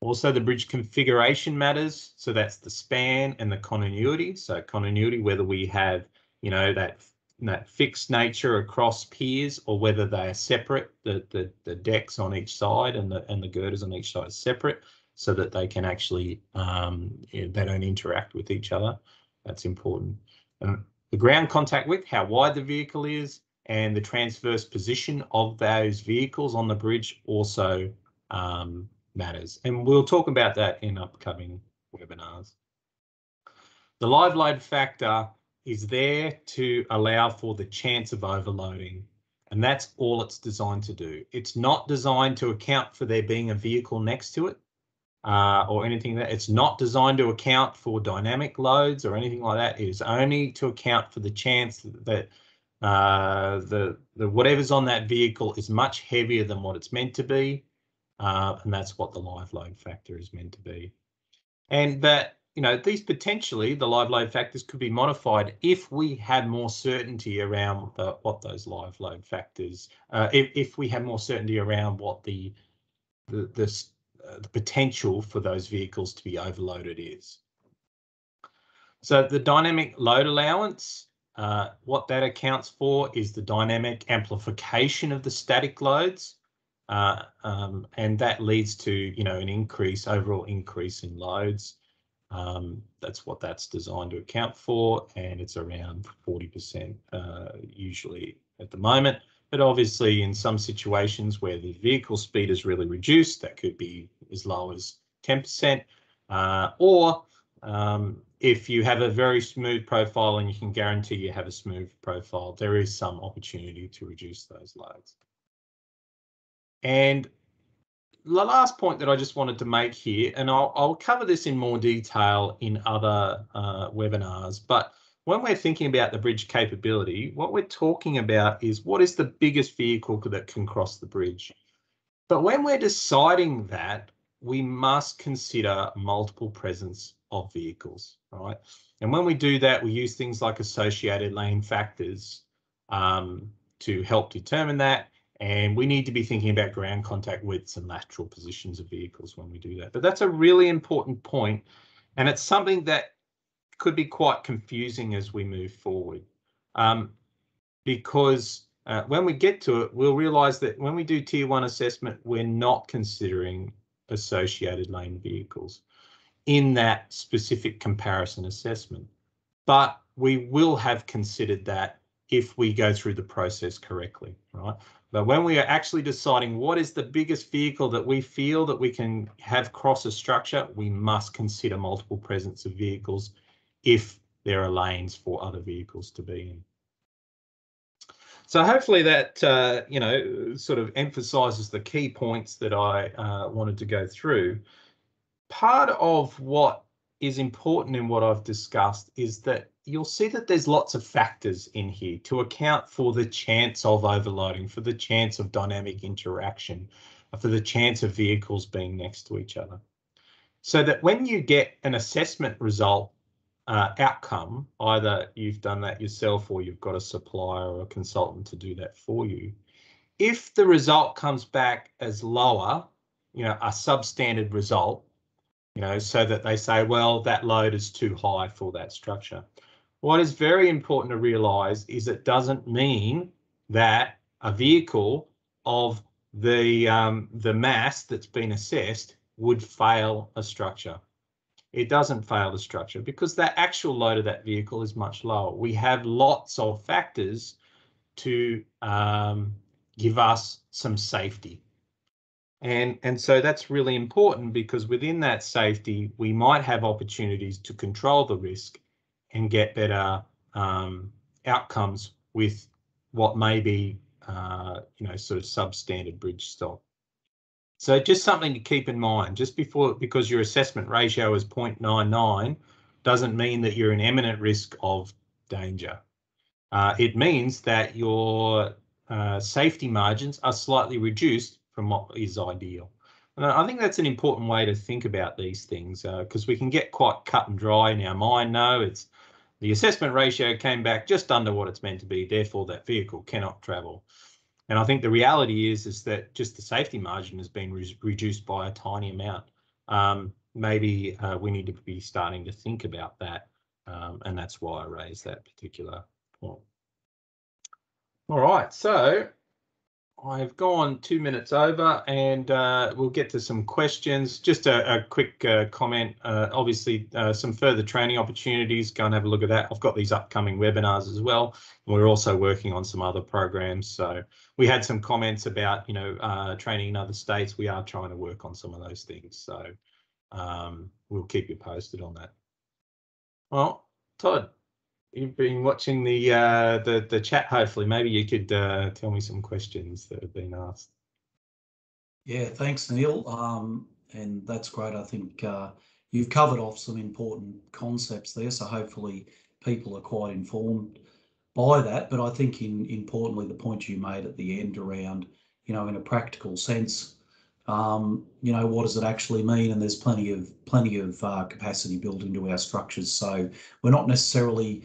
Also, the bridge configuration matters. So that's the span and the continuity. So continuity, whether we have, you know, that that fixed nature across piers or whether they are separate, the, the, the decks on each side and the, and the girders on each side separate so that they can actually, um, they don't interact with each other. That's important. Um, the ground contact width, how wide the vehicle is, and the transverse position of those vehicles on the bridge also um, matters. And we'll talk about that in upcoming webinars. The live load factor is there to allow for the chance of overloading. And that's all it's designed to do. It's not designed to account for there being a vehicle next to it uh, or anything that it's not designed to account for dynamic loads or anything like that. It is only to account for the chance that uh, the, the whatever's on that vehicle is much heavier than what it's meant to be. uh, and that's what the live load factor is meant to be. And that, you know, these potentially, the live load factors could be modified if we had more certainty around the, what those live load factors, uh, if, if we had more certainty around what the, the, the, uh, the potential for those vehicles to be overloaded is. So the dynamic load allowance, uh, what that accounts for is the dynamic amplification of the static loads. Uh, um, and that leads to, you know, an increase, overall increase in loads. Um, that's what that's designed to account for, and it's around 40% uh, usually at the moment. But obviously, in some situations where the vehicle speed is really reduced, that could be as low as 10%. Uh, or um, if you have a very smooth profile and you can guarantee you have a smooth profile, there is some opportunity to reduce those loads. And the last point that I just wanted to make here, and I'll, I'll cover this in more detail in other uh, webinars, but when we're thinking about the bridge capability, what we're talking about is what is the biggest vehicle that can cross the bridge. But when we're deciding that, we must consider multiple presence of vehicles, right? And when we do that, we use things like associated lane factors um, to help determine that. And we need to be thinking about ground contact widths and lateral positions of vehicles when we do that. But that's a really important point, and it's something that could be quite confusing as we move forward. Um, because uh, when we get to it, we'll realise that when we do tier one assessment, we're not considering associated lane vehicles in that specific comparison assessment. But we will have considered that if we go through the process correctly, right? But when we are actually deciding what is the biggest vehicle that we feel that we can have cross a structure, we must consider multiple presence of vehicles if there are lanes for other vehicles to be in. So hopefully that, uh, you know, sort of emphasises the key points that I uh, wanted to go through. Part of what is important in what I've discussed is that you'll see that there's lots of factors in here to account for the chance of overloading, for the chance of dynamic interaction, for the chance of vehicles being next to each other. So that when you get an assessment result uh, outcome, either you've done that yourself or you've got a supplier or a consultant to do that for you. If the result comes back as lower, you know, a substandard result, you know, so that they say, well, that load is too high for that structure. What is very important to realise is it doesn't mean that a vehicle of the um, the mass that's been assessed would fail a structure. It doesn't fail the structure because the actual load of that vehicle is much lower. We have lots of factors to um, give us some safety. And, and so that's really important because within that safety, we might have opportunities to control the risk and get better um, outcomes with what may be, uh, you know, sort of substandard bridge stock. So just something to keep in mind, just before, because your assessment ratio is 0.99 doesn't mean that you're in imminent risk of danger. Uh, it means that your uh, safety margins are slightly reduced from what is ideal. And I think that's an important way to think about these things because uh, we can get quite cut and dry in our mind. No, it's the assessment ratio came back just under what it's meant to be, therefore that vehicle cannot travel. And I think the reality is is that just the safety margin has been re reduced by a tiny amount. Um, maybe uh, we need to be starting to think about that, um, and that's why I raised that particular point. All right, so I've gone two minutes over and uh, we'll get to some questions. Just a, a quick uh, comment. Uh, obviously, uh, some further training opportunities. Go and have a look at that. I've got these upcoming webinars as well. We're also working on some other programs. So we had some comments about, you know, uh, training in other states. We are trying to work on some of those things. So um, we'll keep you posted on that. Well, Todd, you've been watching the uh, the the chat. Hopefully, maybe you could uh, tell me some questions that have been asked. Yeah, thanks, Neil. Um, and that's great. I think uh, you've covered off some important concepts there. So hopefully, people are quite informed by that. But I think, in importantly, the point you made at the end around, you know, in a practical sense, um, you know, what does it actually mean? And there's plenty of plenty of uh, capacity built into our structures. So we're not necessarily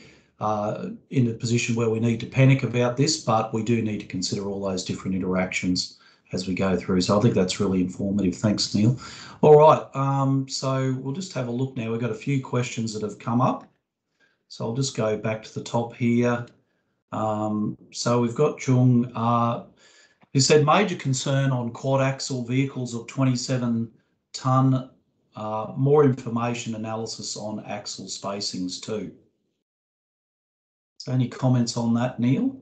in a position where we need to panic about this, but we do need to consider all those different interactions as we go through. So I think that's really informative. Thanks, Neil. All right, um, so we'll just have a look now. We've got a few questions that have come up. So I'll just go back to the top here. Um, so we've got Chung, uh, who said major concern on quad axle vehicles of 27 tonne, uh, more information analysis on axle spacings too. So any comments on that, Neil?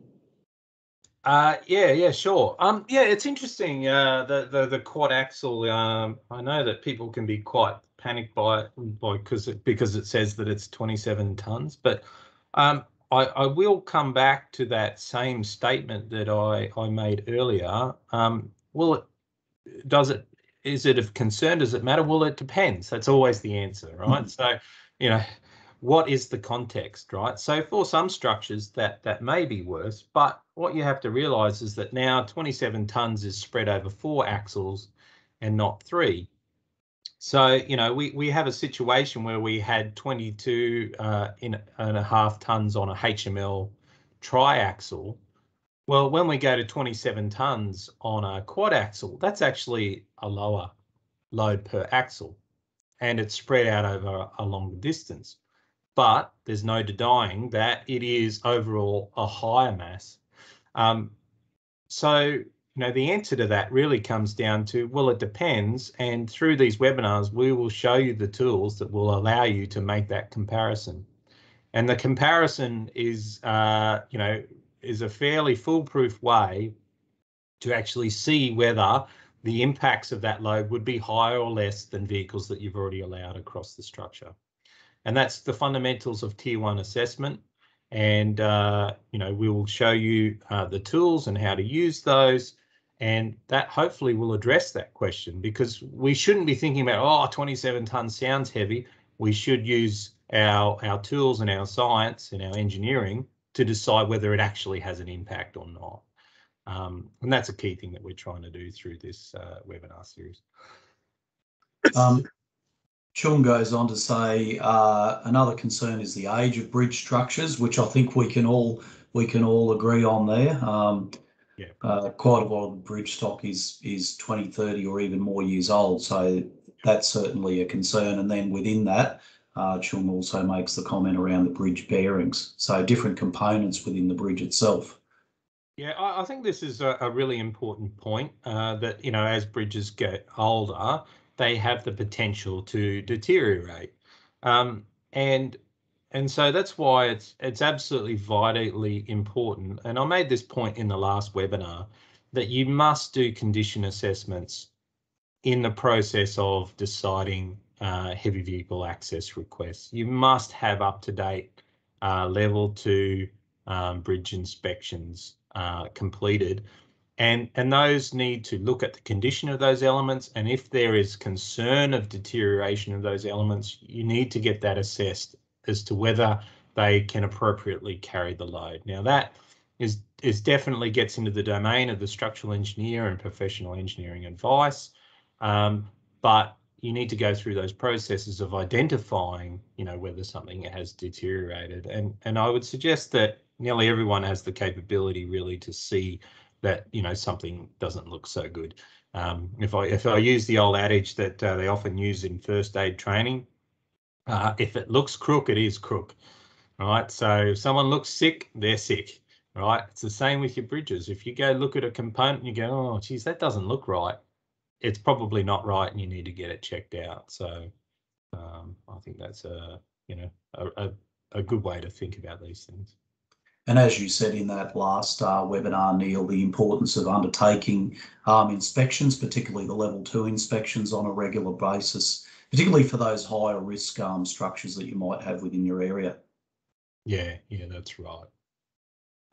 Uh, yeah, yeah, sure. Um, yeah, it's interesting. Uh, the the the quad axle. Um, I know that people can be quite panicked by it, because it because it says that it's 27 tons, but um, I, I will come back to that same statement that I I made earlier. Um, will it does it is it of concern? Does it matter? Well, it depends. That's always the answer, right? Mm. So, you know, what is the context, right? So for some structures that that may be worse, but what you have to realize is that now 27 tons is spread over four axles and not three. So, you know, we, we have a situation where we had 22 uh, in, and a half tons on a HML triaxle. Well, when we go to 27 tons on a quad axle, that's actually a lower load per axle and it's spread out over a longer distance but there's no denying that it is overall a higher mass. Um, so, you know, the answer to that really comes down to, well, it depends. And through these webinars, we will show you the tools that will allow you to make that comparison. And the comparison is, uh, you know, is a fairly foolproof way to actually see whether the impacts of that load would be higher or less than vehicles that you've already allowed across the structure. And that's the fundamentals of tier one assessment. And, uh, you know, we will show you uh, the tools and how to use those. And that hopefully will address that question because we shouldn't be thinking about, oh, 27 tons sounds heavy. We should use our, our tools and our science and our engineering to decide whether it actually has an impact or not. Um, and that's a key thing that we're trying to do through this uh, webinar series. Um, Chung goes on to say uh, another concern is the age of bridge structures, which I think we can all we can all agree on there. Um, yeah. Uh, quite a lot of the bridge stock is is 20, 30 or even more years old, so that's certainly a concern. And then within that, uh, Chung also makes the comment around the bridge bearings, so different components within the bridge itself. Yeah, I, I think this is a, a really important point uh, that you know as bridges get older, they have the potential to deteriorate. Um, and and so that's why it's it's absolutely vitally important. And I made this point in the last webinar that you must do condition assessments in the process of deciding uh, heavy vehicle access requests. You must have up to date uh, level two um, bridge inspections uh, completed and, and those need to look at the condition of those elements. And if there is concern of deterioration of those elements, you need to get that assessed as to whether they can appropriately carry the load. Now that is, is definitely gets into the domain of the structural engineer and professional engineering advice. Um, but you need to go through those processes of identifying, you know, whether something has deteriorated. And, and I would suggest that nearly everyone has the capability really to see that you know something doesn't look so good. Um, if I if I use the old adage that uh, they often use in first aid training, uh, if it looks crook, it is crook. Right. So if someone looks sick, they're sick. Right. It's the same with your bridges. If you go look at a component and you go, oh, geez, that doesn't look right, it's probably not right, and you need to get it checked out. So um, I think that's a you know a, a, a good way to think about these things. And as you said in that last uh, webinar, Neil, the importance of undertaking um, inspections, particularly the level two inspections on a regular basis, particularly for those higher risk um, structures that you might have within your area. Yeah, yeah, that's right.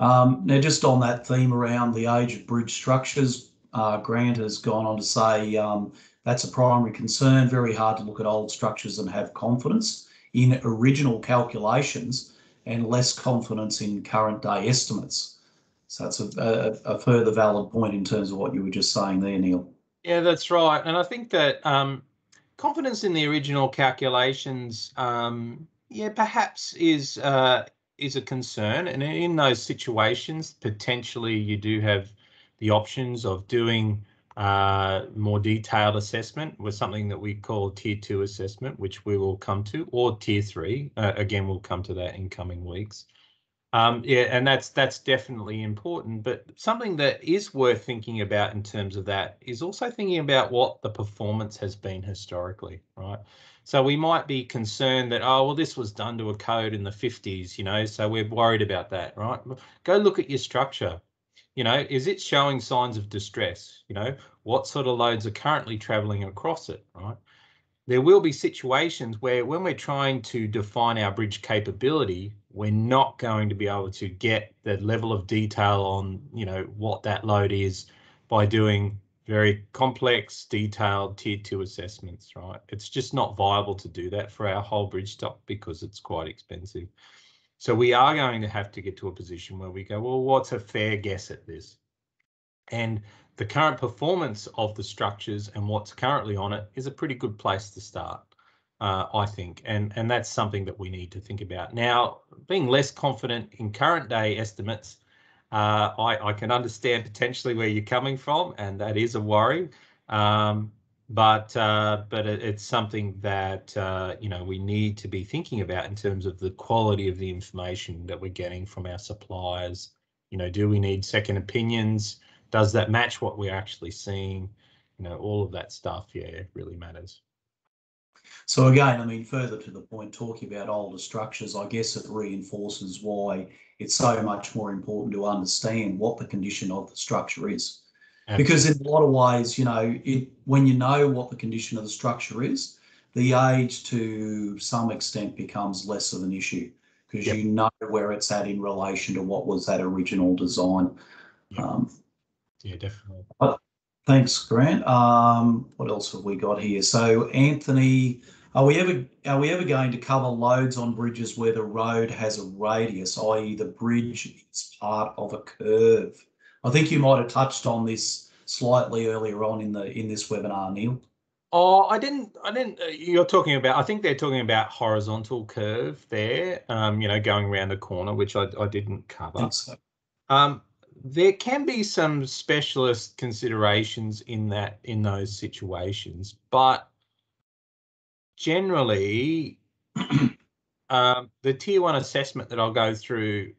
Um, now, just on that theme around the age of bridge structures, uh, Grant has gone on to say um, that's a primary concern. Very hard to look at old structures and have confidence in original calculations and less confidence in current day estimates. So that's a, a, a, further valid point in terms of what you were just saying there, Neil. Yeah, that's right. And I think that um, confidence in the original calculations, um, yeah, perhaps is uh, is a concern. And in those situations, potentially you do have the options of doing uh, more detailed assessment was something that we call tier two assessment, which we will come to, or tier three. Uh, again, we'll come to that in coming weeks. Um, yeah, and that's that's definitely important. But something that is worth thinking about in terms of that is also thinking about what the performance has been historically, right? So we might be concerned that oh well, this was done to a code in the 50s, you know, so we're worried about that, right? Go look at your structure. You know, is it showing signs of distress? You know, what sort of loads are currently traveling across it, right? There will be situations where when we're trying to define our bridge capability, we're not going to be able to get the level of detail on, you know, what that load is by doing very complex, detailed tier two assessments, right? It's just not viable to do that for our whole bridge stock because it's quite expensive. So we are going to have to get to a position where we go, well, what's a fair guess at this? And the current performance of the structures and what's currently on it is a pretty good place to start uh, I think, and and that's something that we need to think about. Now, being less confident in current day estimates, uh, I, I can understand potentially where you're coming from, and that is a worry. Um, but uh, but it, it's something that uh, you know we need to be thinking about in terms of the quality of the information that we're getting from our suppliers. You know, do we need second opinions? Does that match what we're actually seeing? You know, all of that stuff, yeah, really matters. So again, I mean, further to the point, talking about older structures, I guess it reinforces why it's so much more important to understand what the condition of the structure is. Because in a lot of ways, you know, it, when you know what the condition of the structure is, the age to some extent becomes less of an issue because yep. you know where it's at in relation to what was that original design. Yep. Um, yeah, definitely. thanks, Grant. Um, what else have we got here? So Anthony are we ever are we ever going to cover loads on bridges where the road has a radius, i.e. the bridge is part of a curve? I think you might have touched on this slightly earlier on in the in this webinar, Neil. Oh, I didn't. I didn't. Uh, you're talking about. I think they're talking about horizontal curve there. Um, you know, going around the corner, which I, I didn't cover. So. Um, there can be some specialist considerations in that in those situations, but generally, um, the tier one assessment that I'll go through,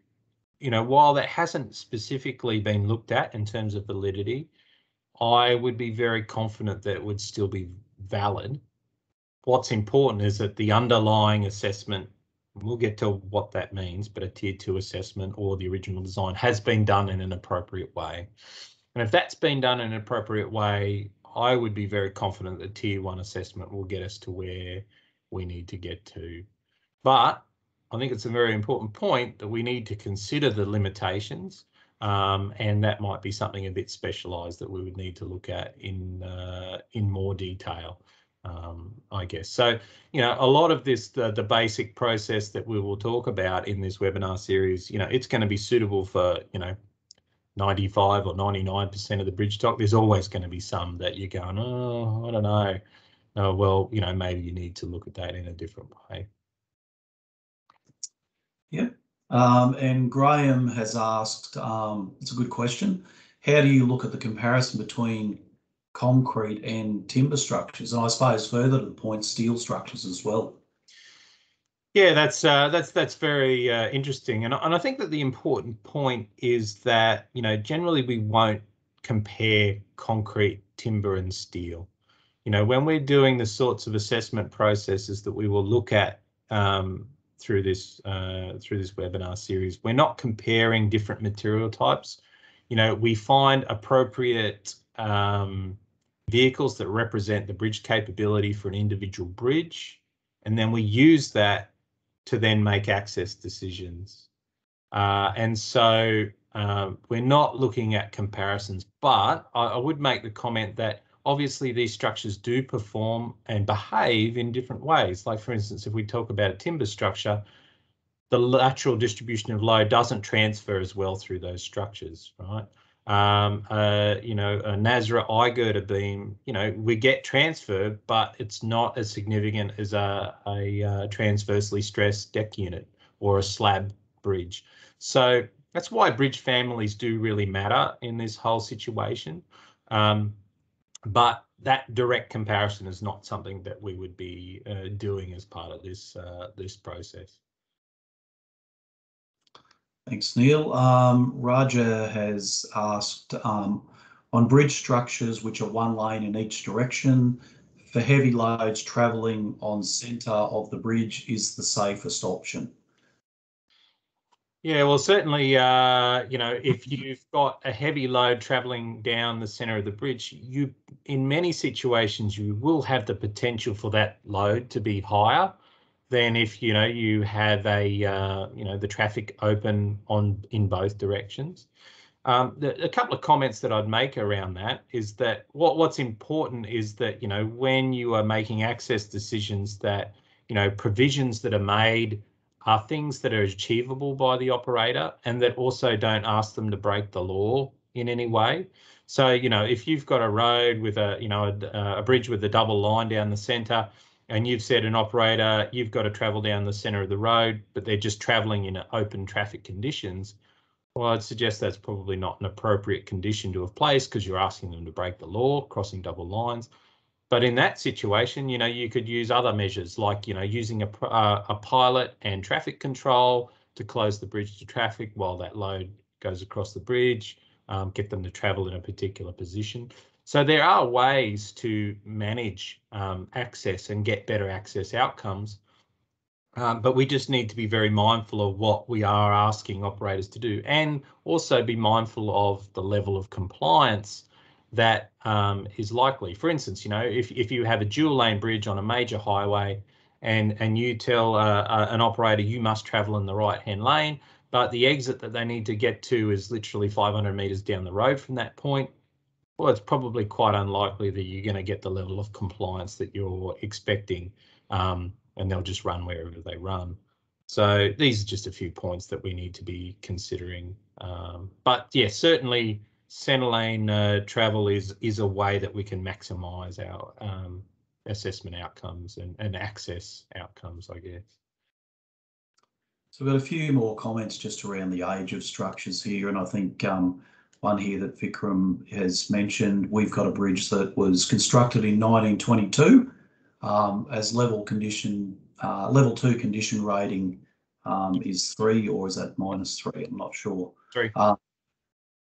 you know, while that hasn't specifically been looked at in terms of validity, I would be very confident that it would still be valid. What's important is that the underlying assessment, we'll get to what that means, but a tier two assessment or the original design has been done in an appropriate way. And if that's been done in an appropriate way, I would be very confident that tier one assessment will get us to where we need to get to. But I think it's a very important point that we need to consider the limitations um, and that might be something a bit specialised that we would need to look at in uh, in more detail, um, I guess. So, you know, a lot of this, the, the basic process that we will talk about in this webinar series, you know, it's going to be suitable for, you know, 95 or 99% of the bridge stock, there's always going to be some that you're going, oh, I don't know. Oh, well, you know, maybe you need to look at that in a different way. Yeah. Um, and Graham has asked, um, it's a good question. How do you look at the comparison between concrete and timber structures? And I suppose further to the point, steel structures as well. Yeah, that's uh, that's that's very uh, interesting, and and I think that the important point is that you know generally we won't compare concrete, timber, and steel. You know, when we're doing the sorts of assessment processes that we will look at um, through this uh, through this webinar series, we're not comparing different material types. You know, we find appropriate um, vehicles that represent the bridge capability for an individual bridge, and then we use that to then make access decisions. Uh, and so um, we're not looking at comparisons, but I, I, would make the comment that obviously these structures do perform and behave in different ways. Like for instance, if we talk about a timber structure, the lateral distribution of load doesn't transfer as well through those structures, right? um, uh, you know, a NAASRA I girder beam, you know, we get transfer, but it's not as significant as a, a, a uh, transversely stressed deck unit or a slab bridge. So that's why bridge families do really matter in this whole situation. Um, but that direct comparison is not something that we would be uh, doing as part of this uh, this process. Thanks, Neil. Um, Raja has asked um, on bridge structures which are one lane in each direction, for heavy loads travelling on centre of the bridge is the safest option. Yeah, well, certainly, uh, you know, if you've got a heavy load traveling down the center of the bridge, you, in many situations, you will have the potential for that load to be higher than if you know you have a uh, you know the traffic open on in both directions. Um, the, a couple of comments that I'd make around that is that what what's important is that you know when you are making access decisions that you know provisions that are made are things that are achievable by the operator and that also don't ask them to break the law in any way. So you know if you've got a road with a you know a, a bridge with a double line down the centre and you've said an operator, you've got to travel down the centre of the road, but they're just travelling in open traffic conditions, well, I'd suggest that's probably not an appropriate condition to have placed because you're asking them to break the law, crossing double lines. But in that situation, you know, you could use other measures like, you know, using a, uh, a pilot and traffic control to close the bridge to traffic while that load goes across the bridge, um, get them to travel in a particular position. So there are ways to manage um, access and get better access outcomes, um, but we just need to be very mindful of what we are asking operators to do and also be mindful of the level of compliance that um, is likely. For instance, you know, if, if you have a dual lane bridge on a major highway and, and you tell uh, uh, an operator you must travel in the right hand lane, but the exit that they need to get to is literally 500 metres down the road from that point, well, it's probably quite unlikely that you're going to get the level of compliance that you're expecting, um, and they'll just run wherever they run. So these are just a few points that we need to be considering. Um, but yeah, certainly centre lane uh, travel is is a way that we can maximise our um, assessment outcomes and, and access outcomes, I guess. So we've got a few more comments just around the age of structures here, and I think um, one here that Vikram has mentioned. We've got a bridge that was constructed in 1922 um, as level condition, uh, level two condition rating um, is three, or is that minus three? I'm not sure. Three. Uh,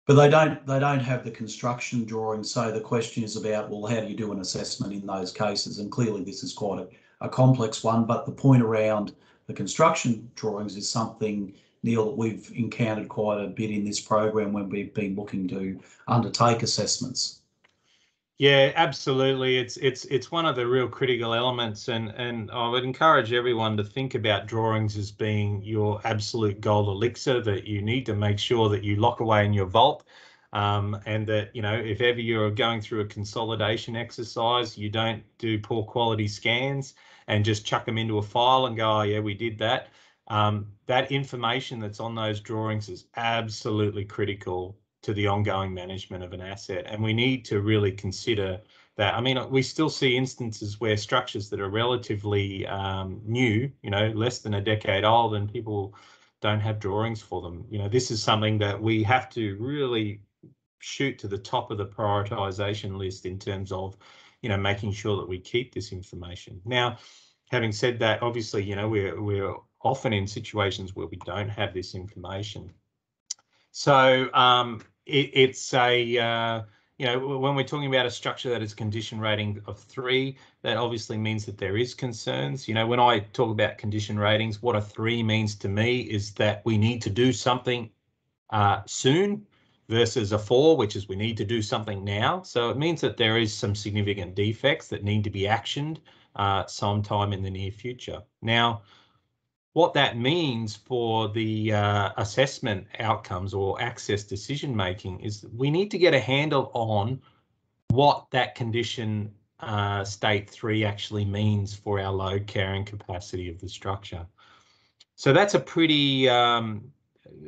but they don't they don't have the construction drawings. So the question is about well, how do you do an assessment in those cases? And clearly this is quite a, a complex one. But the point around the construction drawings is something Neil, that we've encountered quite a bit in this program when we've been looking to undertake assessments. Yeah, absolutely. It's it's it's one of the real critical elements, and and I would encourage everyone to think about drawings as being your absolute gold elixir that you need to make sure that you lock away in your vault, um, and that you know if ever you're going through a consolidation exercise, you don't do poor quality scans and just chuck them into a file and go, oh yeah, we did that. Um, that information that's on those drawings is absolutely critical to the ongoing management of an asset. And we need to really consider that. I mean, we still see instances where structures that are relatively um, new, you know, less than a decade old, and people don't have drawings for them. You know, this is something that we have to really shoot to the top of the prioritization list in terms of, you know, making sure that we keep this information. Now, having said that, obviously, you know, we're we're often in situations where we don't have this information. So um, it, it's a, uh, you know, when we're talking about a structure that is condition rating of three, that obviously means that there is concerns. You know, when I talk about condition ratings, what a three means to me is that we need to do something uh, soon versus a four, which is we need to do something now. So it means that there is some significant defects that need to be actioned uh, sometime in the near future. Now, what that means for the uh, assessment outcomes or access decision making is we need to get a handle on what that condition uh, state three actually means for our load carrying capacity of the structure. So that's a pretty um,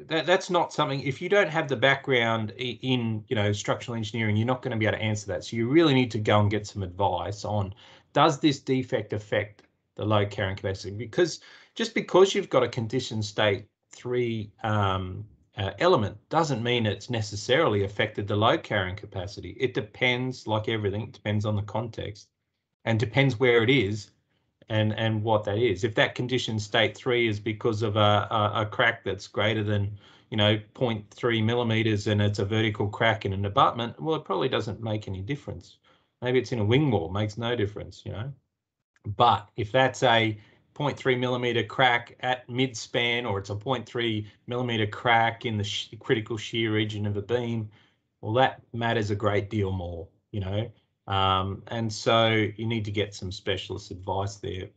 that, that's not something if you don't have the background in you know structural engineering you're not going to be able to answer that so you really need to go and get some advice on does this defect affect the load carrying capacity because just because you've got a condition state three um, uh, element doesn't mean it's necessarily affected the load carrying capacity it depends like everything it depends on the context and depends where it is and and what that is. If that condition state three is because of a, a, a crack that's greater than you know 0.3 millimeters and it's a vertical crack in an abutment, well, it probably doesn't make any difference. Maybe it's in a wing wall, makes no difference, you know. But if that's a 0.3 millimeter crack at mid span or it's a 0.3 millimeter crack in the sh critical shear region of a beam, well, that matters a great deal more, you know. Um, and so you need to get some specialist advice there.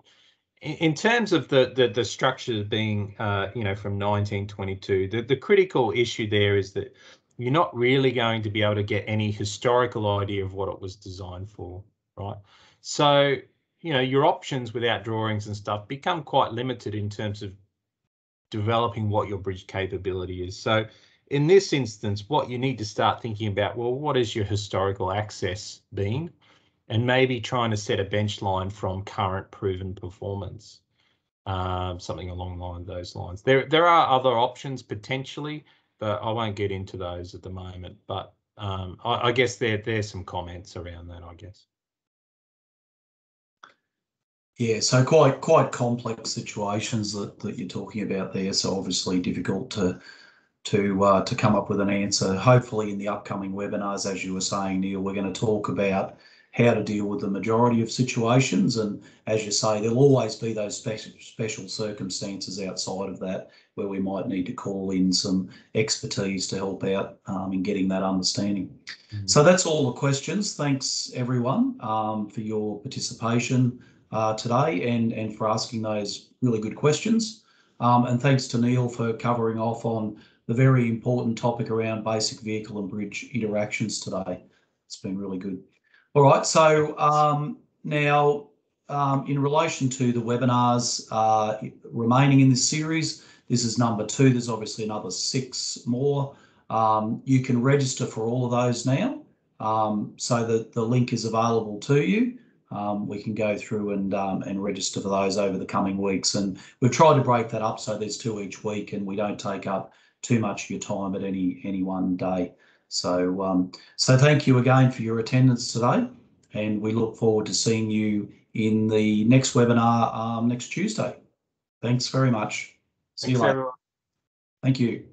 In, in terms of the, the, the structure being, uh, you know, from 1922, the, the critical issue there is that you're not really going to be able to get any historical idea of what it was designed for, right? So, you know, your options without drawings and stuff become quite limited in terms of developing what your bridge capability is. So in this instance, what you need to start thinking about, well, what is your historical access been? And maybe trying to set a bench line from current proven performance, um, something along line those lines. There, there are other options potentially, but I won't get into those at the moment. But um, I, I guess there, there's some comments around that, I guess. Yeah, so quite quite complex situations that, that you're talking about there. So obviously difficult to to uh, to come up with an answer. Hopefully, in the upcoming webinars, as you were saying, Neil, we're going to talk about how to deal with the majority of situations. And as you say, there'll always be those special special circumstances outside of that where we might need to call in some expertise to help out um, in getting that understanding. Mm -hmm. So that's all the questions. Thanks everyone um, for your participation uh, today and and for asking those really good questions. Um, and thanks to Neil for covering off on the very important topic around basic vehicle and bridge interactions today. It's been really good. All right, so um, now um, in relation to the webinars uh, remaining in this series, this is number two. There's obviously another six more. Um, you can register for all of those now. Um, so that the link is available to you. Um, we can go through and um, and register for those over the coming weeks. And we've tried to break that up so there's two each week and we don't take up too much of your time at any any one day. So um, so thank you again for your attendance today, and we look forward to seeing you in the next webinar um, next Tuesday. Thanks very much. See Thanks, you later. Everyone. Thank you.